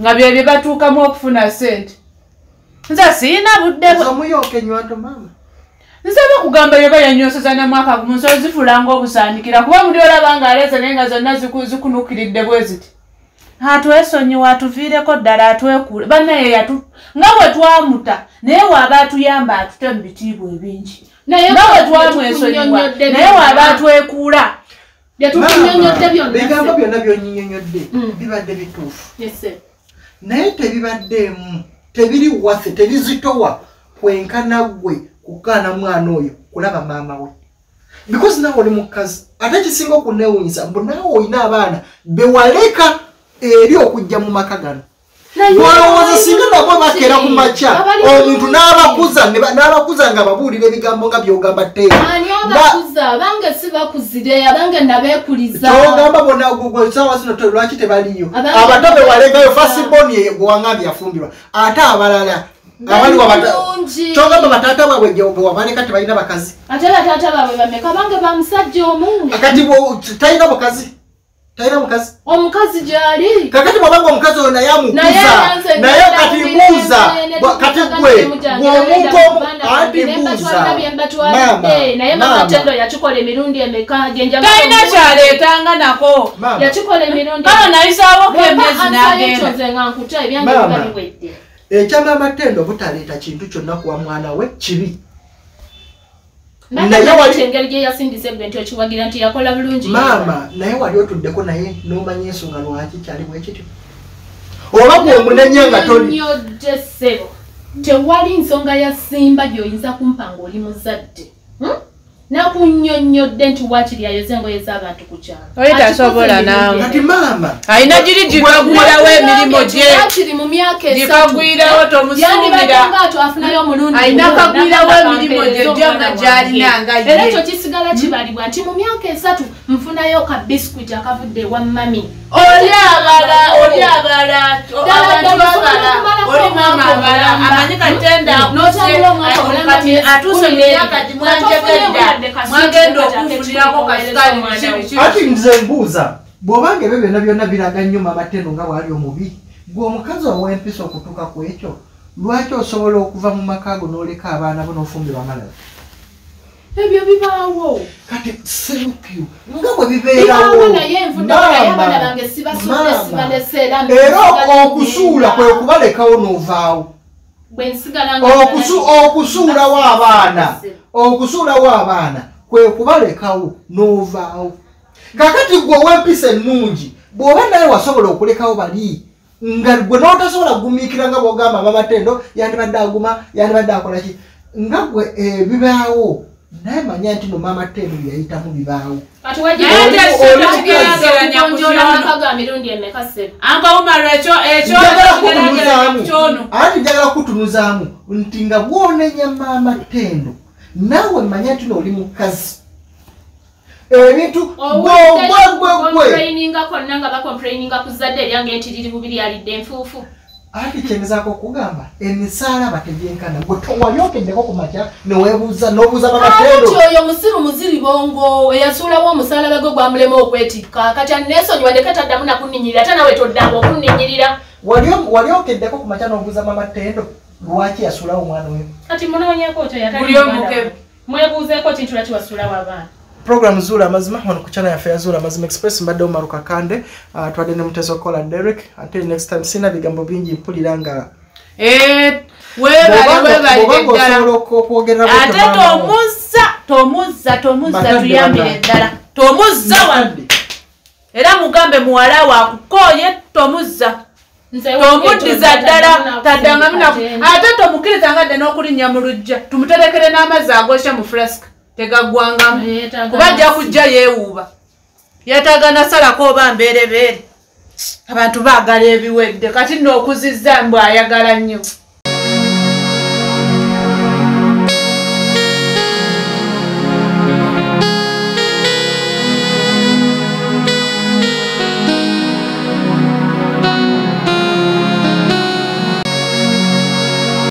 Nga byebyo batuukamu okufuna sente nze siina budde bwe omuyonka enywanto maama nsaba kugamba yoba yanyoseza namwaka gumu nsolo zifulanga obusaanikira. Kuba muli olaba nga aleeze naye nga zonna ziku- zikunukiridde bwe ziti. Atwesonyiwa atuviireko ddala atwekule bannaye yatu nga bwe twamuta naye waaba atuyamba atute mu bitiibwa ebingi. Nga bwe twamwesonyiwa naye waaba atwekuula. Byetukunyonyodde bigambo byonna byonyinyonyodde Mm. bibadde bituufu. Yes, naye tebibaddeemu tebiri waffe tebizitowa kwenkana gwe kukaana mwana oyo kulaba maama we. Because naawe oli mukazi ate kisinga okunewunyisa mbu naawe olina abaana bewaleka eri okujja mu maka gano. Olowooza singa nabo bakera ku makya omuntu n'abakuza n'abakuza nga babuulira ebigambo nga byogamba teera ani abakuza? Abange si bakuzire abange nabeekuliza kyogamba bonna gwe sawa zino lwaki tebaliyo? Abato bewalegayo bakuza. fasiboni gwewaŋambye yafumbirwa ate abalala. Kyogamba bataata baabwe gye wabaleka tebalina bakazi. Ate bataata baabwe bameka abange bamusajja omu kati bwo- talina bukazi talina mukazi? Omukazi gyali. Kakati bwobanga omukazi oyo naye Naye amukuza yanze naye ngenda kati kubira buuza ene Bwa- kati tukaga gwe ne mujanja gweomuntu ngenda omu kubanda anti ne buuza mbatwalira bye mbatwalidde naye Maama, mama maama. tendo yakikola emirundi emeka gyenjagala talina omubuuza. kyaleetanga nako. Maama, yakikola emirundi kano nayisaawoko emyezi n'agenda. nze nga nkuta ebyange Maama. Biba biwedde ekya maama tendo butaleeta kintu kyonna kuwa mwana we kibi. Naye wali engeri gye yasindisa egwe nti okiwagira nti yakola bulungi maama naye wali otuddeko naye n'omanya ensonga lwaki kyali bwe kityo. Oba bw'omunenya nga toli nyodde ssebo. Tewali nsonga ya simba gy'oyinza kumpa ng'oli muzadde Nakunnyonnyodde nti wakiri ayoze engoye z'abantu ku kyalo Oyo tasobola kati maama alina giri gikagwirawo emirimu gye Wakiri mu myaka esatu Gikagwirawo tomusuubira. yandibadde nga atwafunayo omulundi Alina gumu, kagwirawo emirimu gye mpeereza gyo omwana nga gy'alina wange. nga ye. era ekyo kisigala kibalibwa nti mu myaka esatu nfunayo ka biscuit akavudde ewa mami. We. biki ati nze mbuuza bw'obanga ebyo byonna byonna biraga nnyo mamatendo nga bwali omubi gwe omukazi ow'empisa okutuuka ku ekyo lwaki osobola okuva mu maka ago n'oleka abaana bo n'ofumbirwa amalala ebyo bibaawo. Kati serupyu nga bwe bibeerawo. Bibaawo naye nvuddewo naye abaana bange sibasudde Maama. sibalese era era okusuula kwe kubalekawo n'ovaawo. Okusuulawo abaana okusuulawo abaana kwe kubalekawo n'ovaawo. Kakati gwe ow'empisa ennungi bw'oba naye wasobola okulekawo bali nga gwe n'otasobola kugumiikira nga bw'ogamba mamatendo yandibadde aguma yandibadde akolaki nga gwe eh, bibaawo naye manya nti no bibaawo. Ga mirundi emeka sebe ankawumalo ekyo ekyo njagala kutunuzaamu kyono. Anti njagala kutunuzaamu nti nga bwonenya maama tendo naawe manya nti nooli mukazi. Ebintu owuliddeyo konna nga bakomplaininga ku zadde eryange nti liri bubiri alidde enfuufu anti kyengezaako okugamba emisaala bategyenkana gwe towalyokeddeko ku makya neweebuuza n'obuuza mamatendo ati oyo musiru muziri bongo eyasuulawo omusalaba gwe gwamulema okwetikka? Kati aneesonyiwa ndeke taddamu nakunninyirira ate nawe toddanga okunninyirira walyokeddeko ku makya n'obuuza mamatendo lwaki yasuulawo omwana we? Kati munoonyeko otyo Buli omu ke- mwebuuzeeko kintu lwaki wasuulawo abaana program zuula amazima wano ku channel yaffe ya zuula amazima express mbaddewo maruka kande uh, twadde ne mutezo kola derek. Ate next time sina bigambo bingi mpulira nga Eh, ate tomuzza tomuzza tomuzza tuyambire bagamba. ddala. Tomuzza wano era mugambe muwala wakukooye tomuzza. Tomuddiza ddala taddangamu naku ate tomukkiriza nga dde n'okulinnya mu lujja tumuterekere n'amazzi agoshe mu fresca tegaggwangamu kuba ajja kujja yeewuuba. Yetagana salako oba mbeerebeere abantu baagala ebiwedde kati nno okuzizza mbw ayagala nnyo